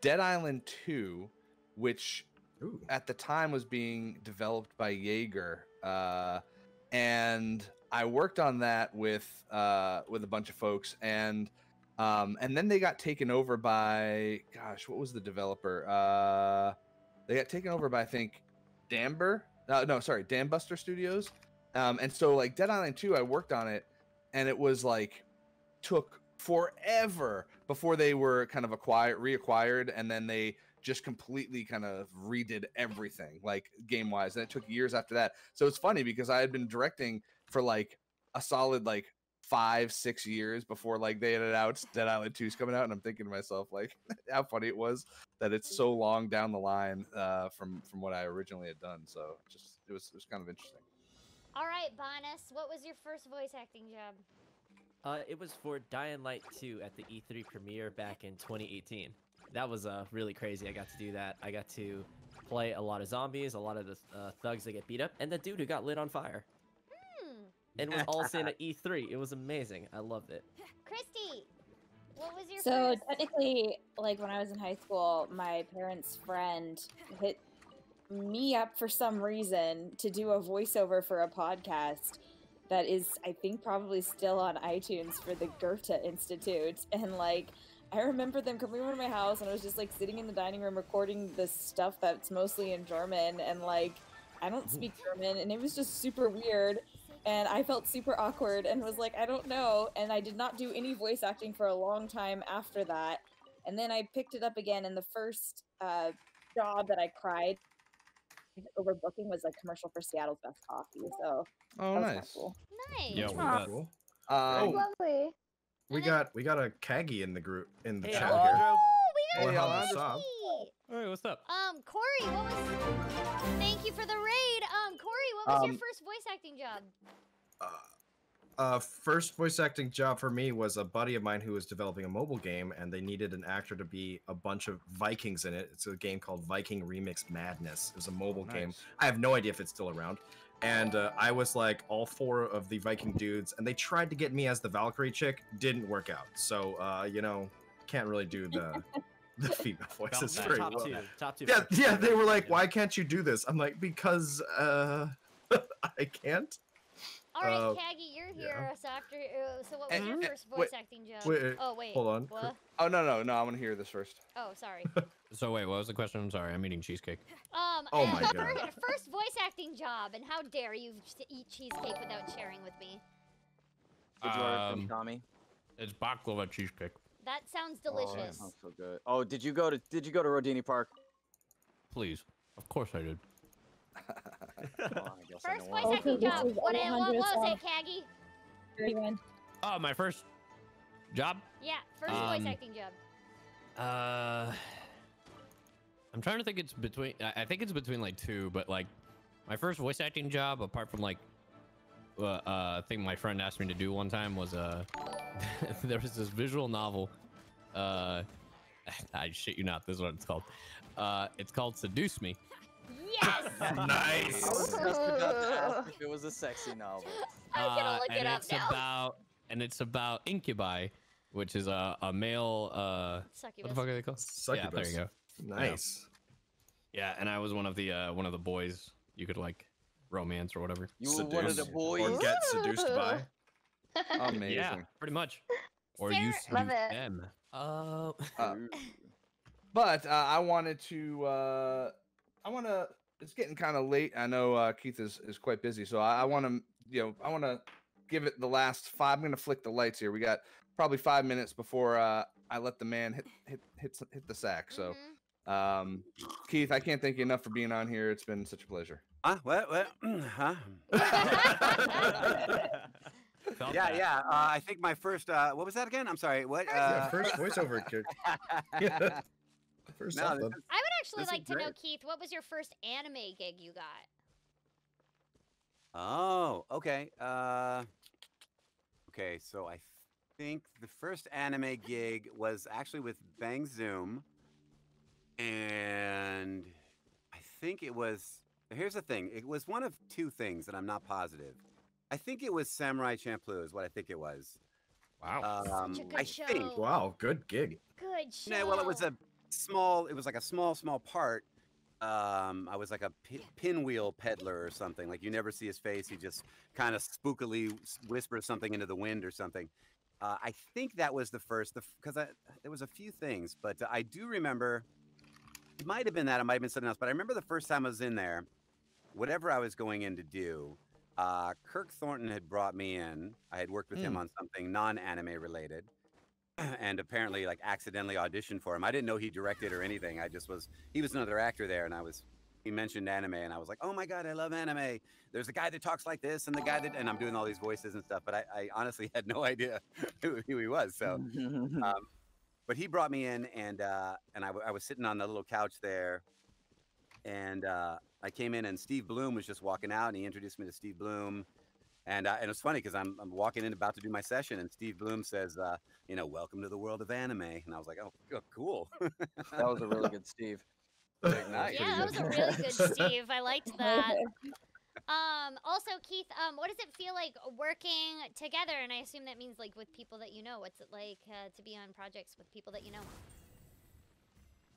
Dead Island Two, which Ooh. at the time was being developed by Yager, uh, and I worked on that with uh, with a bunch of folks, and um, and then they got taken over by gosh, what was the developer? Uh, they got taken over by I think Damber. Uh, no, sorry, Dambuster Studios. Um, and so like Dead Island 2, I worked on it, and it was like took forever before they were kind of acquired, reacquired, and then they just completely kind of redid everything like game wise. And it took years after that. So it's funny because I had been directing for like a solid like five, six years before like they had announced Dead Island 2's coming out, and I'm thinking to myself like how funny it was that it's so long down the line uh, from from what I originally had done. So just it was it was kind of interesting. All right, Banas, what was your first voice acting job? Uh, it was for Dying Light 2 at the E3 premiere back in 2018. That was uh, really crazy. I got to do that. I got to play a lot of zombies, a lot of the uh, thugs that get beat up, and the dude who got lit on fire. And it was all seen at E3. It was amazing. I loved it. Christie, what was your So first? technically, like when I was in high school, my parents' friend hit me up for some reason to do a voiceover for a podcast that is, I think, probably still on iTunes for the Goethe Institute. And like, I remember them coming over to my house, and I was just like sitting in the dining room recording this stuff that's mostly in German, and like, I don't speak German, and it was just super weird. And I felt super awkward and was like, I don't know. And I did not do any voice acting for a long time after that. And then I picked it up again, and the first uh, job that I cried over booking was a commercial for Seattle's Best Coffee. So Oh, that was nice. cool. Nice. Yeah, we Aw. got Cool. Um, Lovely. We got we got a Kaggy in the group in the Hey, chat Alejandro. here. Oh, we got Hey, Alejandro Alejandro. Sabb. Christie. All right, what's up? Um, Cory, what was? Thank you for the raid. Um, Cory, what was your Um, first voice acting job? Uh, uh, first voice acting job for me was a buddy of mine who was developing a mobile game, and they needed an actor to be a bunch of Vikings in it. It's a game called Viking Remix Madness. It was a mobile game. Nice. I have no idea if it's still around. And uh, I was like all four of the Viking dudes, and they tried to get me as the Valkyrie chick. Didn't work out. So uh, you know, can't really do the the female voices that. very top well. two. Top two. Yeah, for yeah. They were like, Yeah. "Why can't you do this?" I'm like, "Because uh, I can't." All right, uh, Kaggy, you're yeah. here. So after, uh, so what was Eh, your eh, first voice wait, acting job? wait, oh wait, hold on. What? Oh no no no! I want to hear this first. Oh, sorry. So wait, what was the question? I'm sorry, I'm eating cheesecake. Um, Oh my first, God. first voice acting job, and how dare you eat cheesecake without sharing with me? Did you order Um, from Tommy? It's baklava cheesecake. That sounds Oh, that delicious. sounds so good. Oh, did you go to Did you go to Rodini Park? Please. Of course I did. Well, I guess I First know voice why. Okay, acting this job. What, it- what was it, Kaggy? Very good. Oh, my first job? Yeah, first Um, voice acting job. Uh I'm trying to think it's between I I think it's between like two, but like my first voice acting job apart from like uh, uh thing my friend asked me to do one time was uh there was this visual novel uh I shit you not this is what it's called. Uh it's called Seduce Me. Yes. nice. I was just about to ask if it was a sexy novel. I'm gonna Uh, look and it up it's now. about and it's about incubi, which is a, a male uh what the fuck are they called? Yeah, there you go. Nice. Yeah, and I was one of the uh, one of the boys you could like romance or whatever. You were one of the Seduce or get seduced by. Amazing. Yeah, pretty much. Or you Sarah- love seduce it. them. Uh, Uh, but uh, I wanted to. Uh, I want to. It's getting kind of late. I know uh, Keith is, is quite busy, so I, I want to. You know, I want to give it the last five. I'm going to flick the lights here. We got probably five minutes before uh, I let the man hit hit hit hit the sack. So, Mhm. um, Keith, I can't thank you enough for being on here. It's been such a pleasure. Huh? What? What? huh? felt Yeah, that. yeah. Uh, I think my first. Uh, what was that again? I'm sorry. What? Yeah, Uh, first voiceover character. First No, something. is- I would actually like to know. Keith, what was your first anime gig you got? Oh, okay. Uh, okay, so I think the first anime gig was actually with Bang Zoom, and I think it was. Here's the thing: it was one of two things, and I'm not positive. I think it was Samurai Champloo, is what I think it was. Wow. Um, good I show. think. Wow, good gig. Good show. Yeah, well, it was a small. It was like a small, small part. Um, I was like a pi- pinwheel peddler or something. Like you never see his face. He just kind of spookily whispers something into the wind or something. Uh, I think that was the first. The because I there was a few things, but I do remember. It might have been that. It might have been something else. But I remember the first time I was in there. Whatever I was going in to do, uh, Kirk Thornton had brought me in. I had worked with him Mm. on something non-anime related and apparently like accidentally auditioned for him. I didn't know he directed or anything. I just was he was another actor there and I was he mentioned anime and I was like, "Oh my god, I love anime. There's a guy that talks like this and the guy that and I'm doing all these voices and stuff, but I, I honestly had no idea who, who he was. So, um, but he brought me in and uh and I, w- I was sitting on the little couch there and uh I came in and Steve Blum was just walking out and he introduced me to Steve Blum. And, uh, and it's funny because I'm, I'm walking in about to do my session and Steve Blum says, uh, you know, welcome to the world of anime. And I was like, oh, oh, cool. that was a really good Steve. Like, nice. Yeah, that was a really good Steve. I liked that. Um, also, Keith, um, what does it feel like working together? And I assume that means like with people that you know. What's it like uh, to be on projects with people that you know?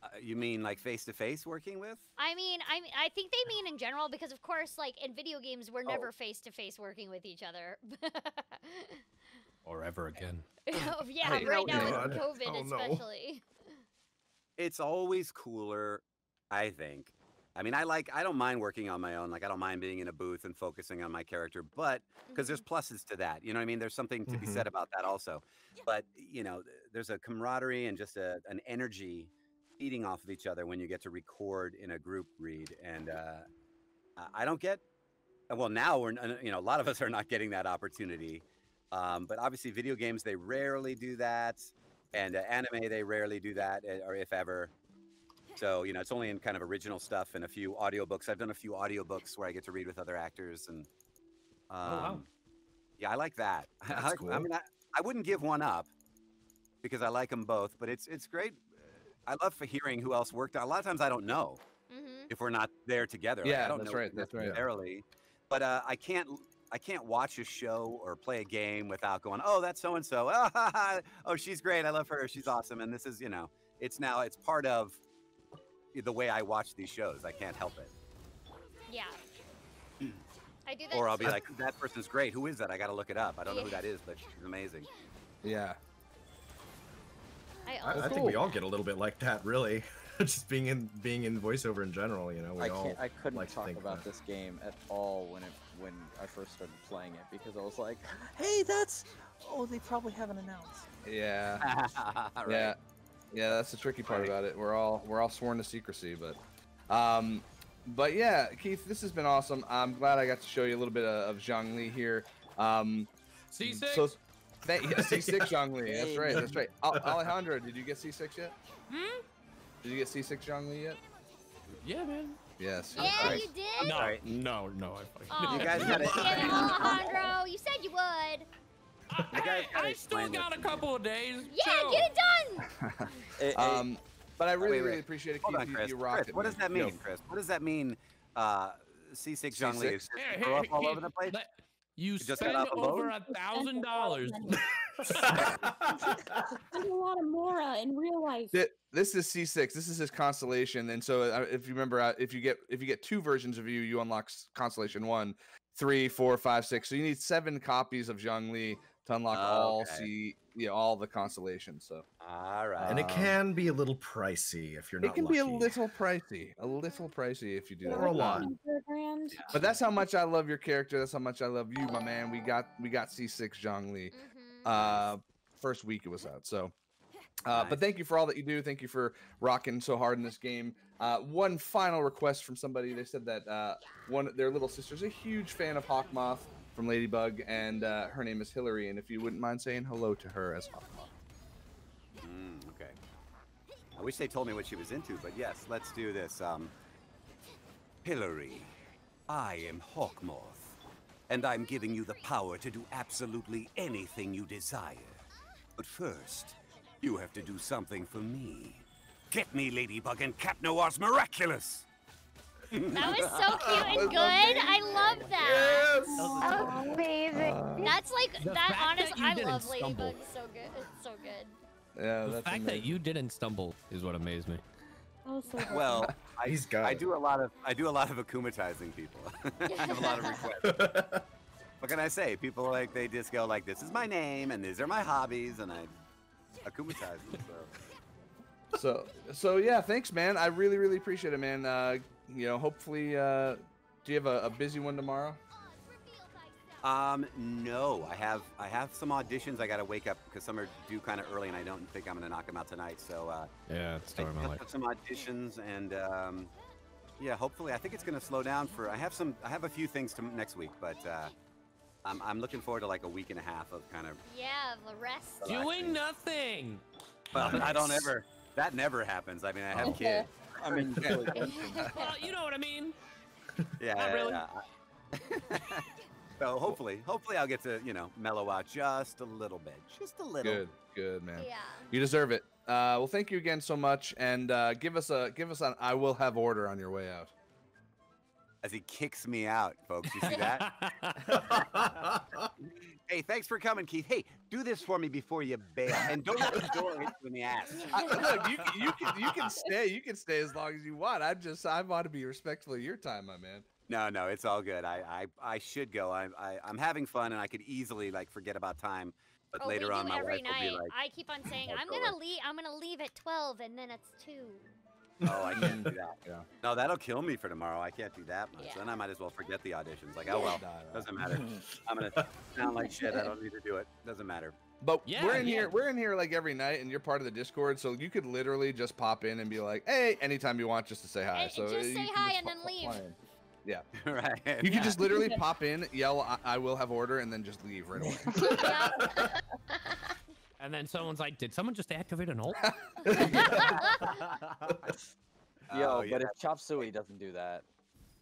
Uh, you mean like face to face working with? I mean, I mean, I think they mean in general because, of course, like in video games, we're never face to face working with each other. Or ever again. Oh, yeah, Hey, right now God. with COVID, Oh, no. especially. It's always cooler, I think. I mean, I like, I don't mind working on my own. Like, I don't mind being in a booth and focusing on my character, but because there's pluses to that. You know what I mean? There's something to be Mhm. said about that also. But, you know, there's a camaraderie and just a, an energy feeding off of each other when you get to record in a group read. And uh, I- don't get, well, now we're, you know, a lot of us are not getting that opportunity. Um, but obviously, video games, they rarely do that. And uh, anime, they rarely do that, uh, or if ever. So, you know, it's only in kind of original stuff and a few audiobooks. I've done a few audiobooks where I get to read with other actors. And um, wow. yeah, I like that. I, like- I cool. mean, I, I wouldn't give one up because I like them both, but it's it's great. I love for hearing who else worked on. A lot of times I don't know Mm-hmm. if we're not there together. Like, Yeah, I don't that's know right, that's right. necessarily. But uh, I can't I can't watch a show or play a game without going, oh, that's so and so. Oh, she's great. I love her. She's awesome. And this is, you know, it's now it's part of the way I watch these shows. I can't help it. Yeah. I do that. Or I'll be like, that person's great. Who is that? I got to look it up. I don't know who that is, but she's amazing. Yeah. I I, also I think we all get a little bit like that, really. Just being in being in voiceover in general, you know. We I all. I couldn't like talk about that. this game at all when it when I first started playing it because I was like, "Hey, that's oh, they probably haven't announced." Yeah. Right. Yeah. Yeah, that's the tricky part Right. about it. We're all we're all sworn to secrecy, but um but yeah, Keith, this has been awesome. I'm glad I got to show you a little bit of, of Zhongli here. Um C6? so thank yeah, C6 Zhongli. That's right, that's right. Alejandro, did you get C6 yet? Hmm? Did you get C6 Zhongli yet? Yeah, man. Yes. Yeah, Nice. you did. No, Sorry. no, no. I fucking. Oh, You guys you gotta- did, Alejandro. You said you would. I, I, I still got a couple of days. Yeah, Chill. get it done. Hey, hey, Um but I really, wait, wait. really appreciate it, Hold on, You- Chris. You, rocked Chris, it. what does man. that Yo, mean, Chris? What does that mean? Uh, C6 Zhongli C6? is Here, grow up all over the place. Let, You just got spend off over a thousand dollars. Spend a lot of Mora in real life. Thi- This is C6. This is his constellation, and so uh, if you remember, uh, if you get if you get two versions of you, you unlock constellation one, three, four, five, six. So you need seven copies of Zhongli to unlock all Okay. C, yeah, all the constellations. So All right. and it can be a little pricey if you're not it can lucky. be a little pricey, a little pricey if you do that. Or a lot. But that's how much I love your character. That's how much I love you, my man. We got we got C6 Zhongli. Mhm. Uh, first week it was out. So, uh, but thank you for all that you do. Thank you for rocking so hard in this game. Uh, one final request from somebody. They said that uh, one their little sister's a huge fan of Hawkmoth from Ladybug, and uh, her name is Hillary. And if you wouldn't mind saying hello to her as Hawkmoth. Mm, okay. I wish they told me what she was into, but yes, let's do this. Um, Hillary, I am Hawkmoth, and I'm giving you the power to do absolutely anything you desire. But first, you have to do something for me. Get me Ladybug and Cat Noir's Miraculous! That was so cute and good. I love that. Oh, amazing. That's like that. fact Honest, I love stumble. Ladybug. So good. It's so good. Yeah, the that's fact that you didn't stumble is what amazed me. Oh, so good. Well, I, He's got I it. do a lot of I do a lot of akumatizing people. I have a lot of requests. what can I say? People like they just go like, "This is my name, and these are my hobbies," and I akumatize them. So. so so yeah, thanks, man. I really really appreciate it, man. Uh, you know, hopefully, uh, do you have a, a busy one tomorrow? Um, no, I have I have some auditions. I got to wake up because some are due kind of early, and I don't think I'm gonna knock them out tonight. So uh, Yeah, it's I story of my life. some auditions, and um, yeah, hopefully, I think it's gonna slow down for. I have some I have a few things to next week, but uh, I'm I'm looking forward to like a week and a half of kind of. Yeah, the rest. Relaxing. Doing nothing. Well, I don't ever. That never happens. I mean, I have Oh. kids. I mean, Well, you know what I mean. Yeah, Not yeah, really. yeah. so hopefully, hopefully I'll get to you know mellow out just a little bit, just a little. Good, good, man. Yeah. You deserve it. Uh, well, thank you again so much, and uh, give us a give us an I will have order on your way out. As he kicks me out, folks. You see that? hey, thanks for coming, Keith. Hey, do this for me before you bail, and don't let the door hit you in the ass. I, look, you can- you can you can stay. You can stay as long as you want. I'm just I want to be respectful of your time, my man. No, no, it's all good. I, I, I should go. I, I, I'm having fun, and I could easily like forget about time. But Oh, later we on, do my every wife will night. be like, I keep on saying Oh, I'm gonna leave. I'm gonna leave at 12, and then it's two. "Oh, I can't do that." Yeah. No, that'll kill me for tomorrow. I can't do that much. Yeah. Then I might as well forget the auditions. Like, oh well, Nah, nah. doesn't matter. I'm gonna sound like shit. I don't need to do it. Doesn't matter. But Yeah, we're in yeah. here. We're in here like every night, and you're part of the Discord, so you could literally just pop in and be like, "Hey," anytime you want, just to say hi. And- so just say hi just and then leave. fly in. Yeah, right. you yeah. can just literally pop in, yell, I-, "I will have order," and then just leave right away. Yeah. And then someone's like, "Did someone just activate an ult?" yo, Oh, yeah. but if Chop Suey doesn't do that,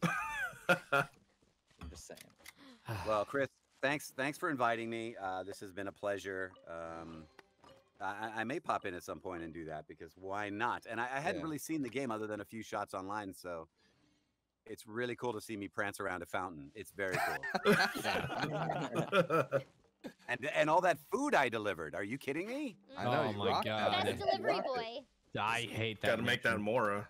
I'm just saying. Well, Chris, thanks thanks for inviting me. Uh, this has been a pleasure. Um, I, I- I may pop in at some point and do that because why not? And I, I hadn't Yeah. really seen the game other than a few shots online, so it's really cool to see me prance around a fountain. It's very cool. and and all that food I delivered. Are you kidding me? I know. Oh you my rocked God. that. Best delivery boy. I hate that. Got to make that mission. Mora.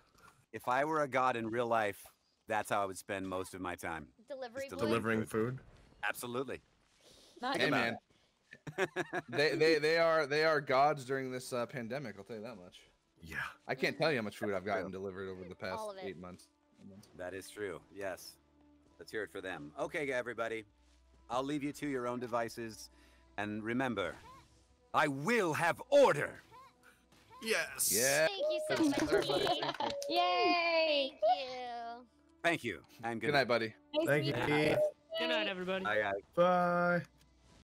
If I were a god in real life, that's how I would spend most of my time. Delivery boy. Delivering food. Absolutely. Not Hey man, they, they they are they are gods during this uh, pandemic. I'll tell you that much. Yeah. I can't tell you how much food I've gotten delivered over the past All of it. eight months. That is true. Yes. Let's hear it for them. Okay, everybody. I'll leave you to your own devices. And remember, I will have order. Yes. Yeah. Thank you so much, Everybody, thank you. Yay! Thank you. Thank you. And good, Good night, buddy. Nice Thank you, Keith. Good night, everybody. Bye, guys. Bye.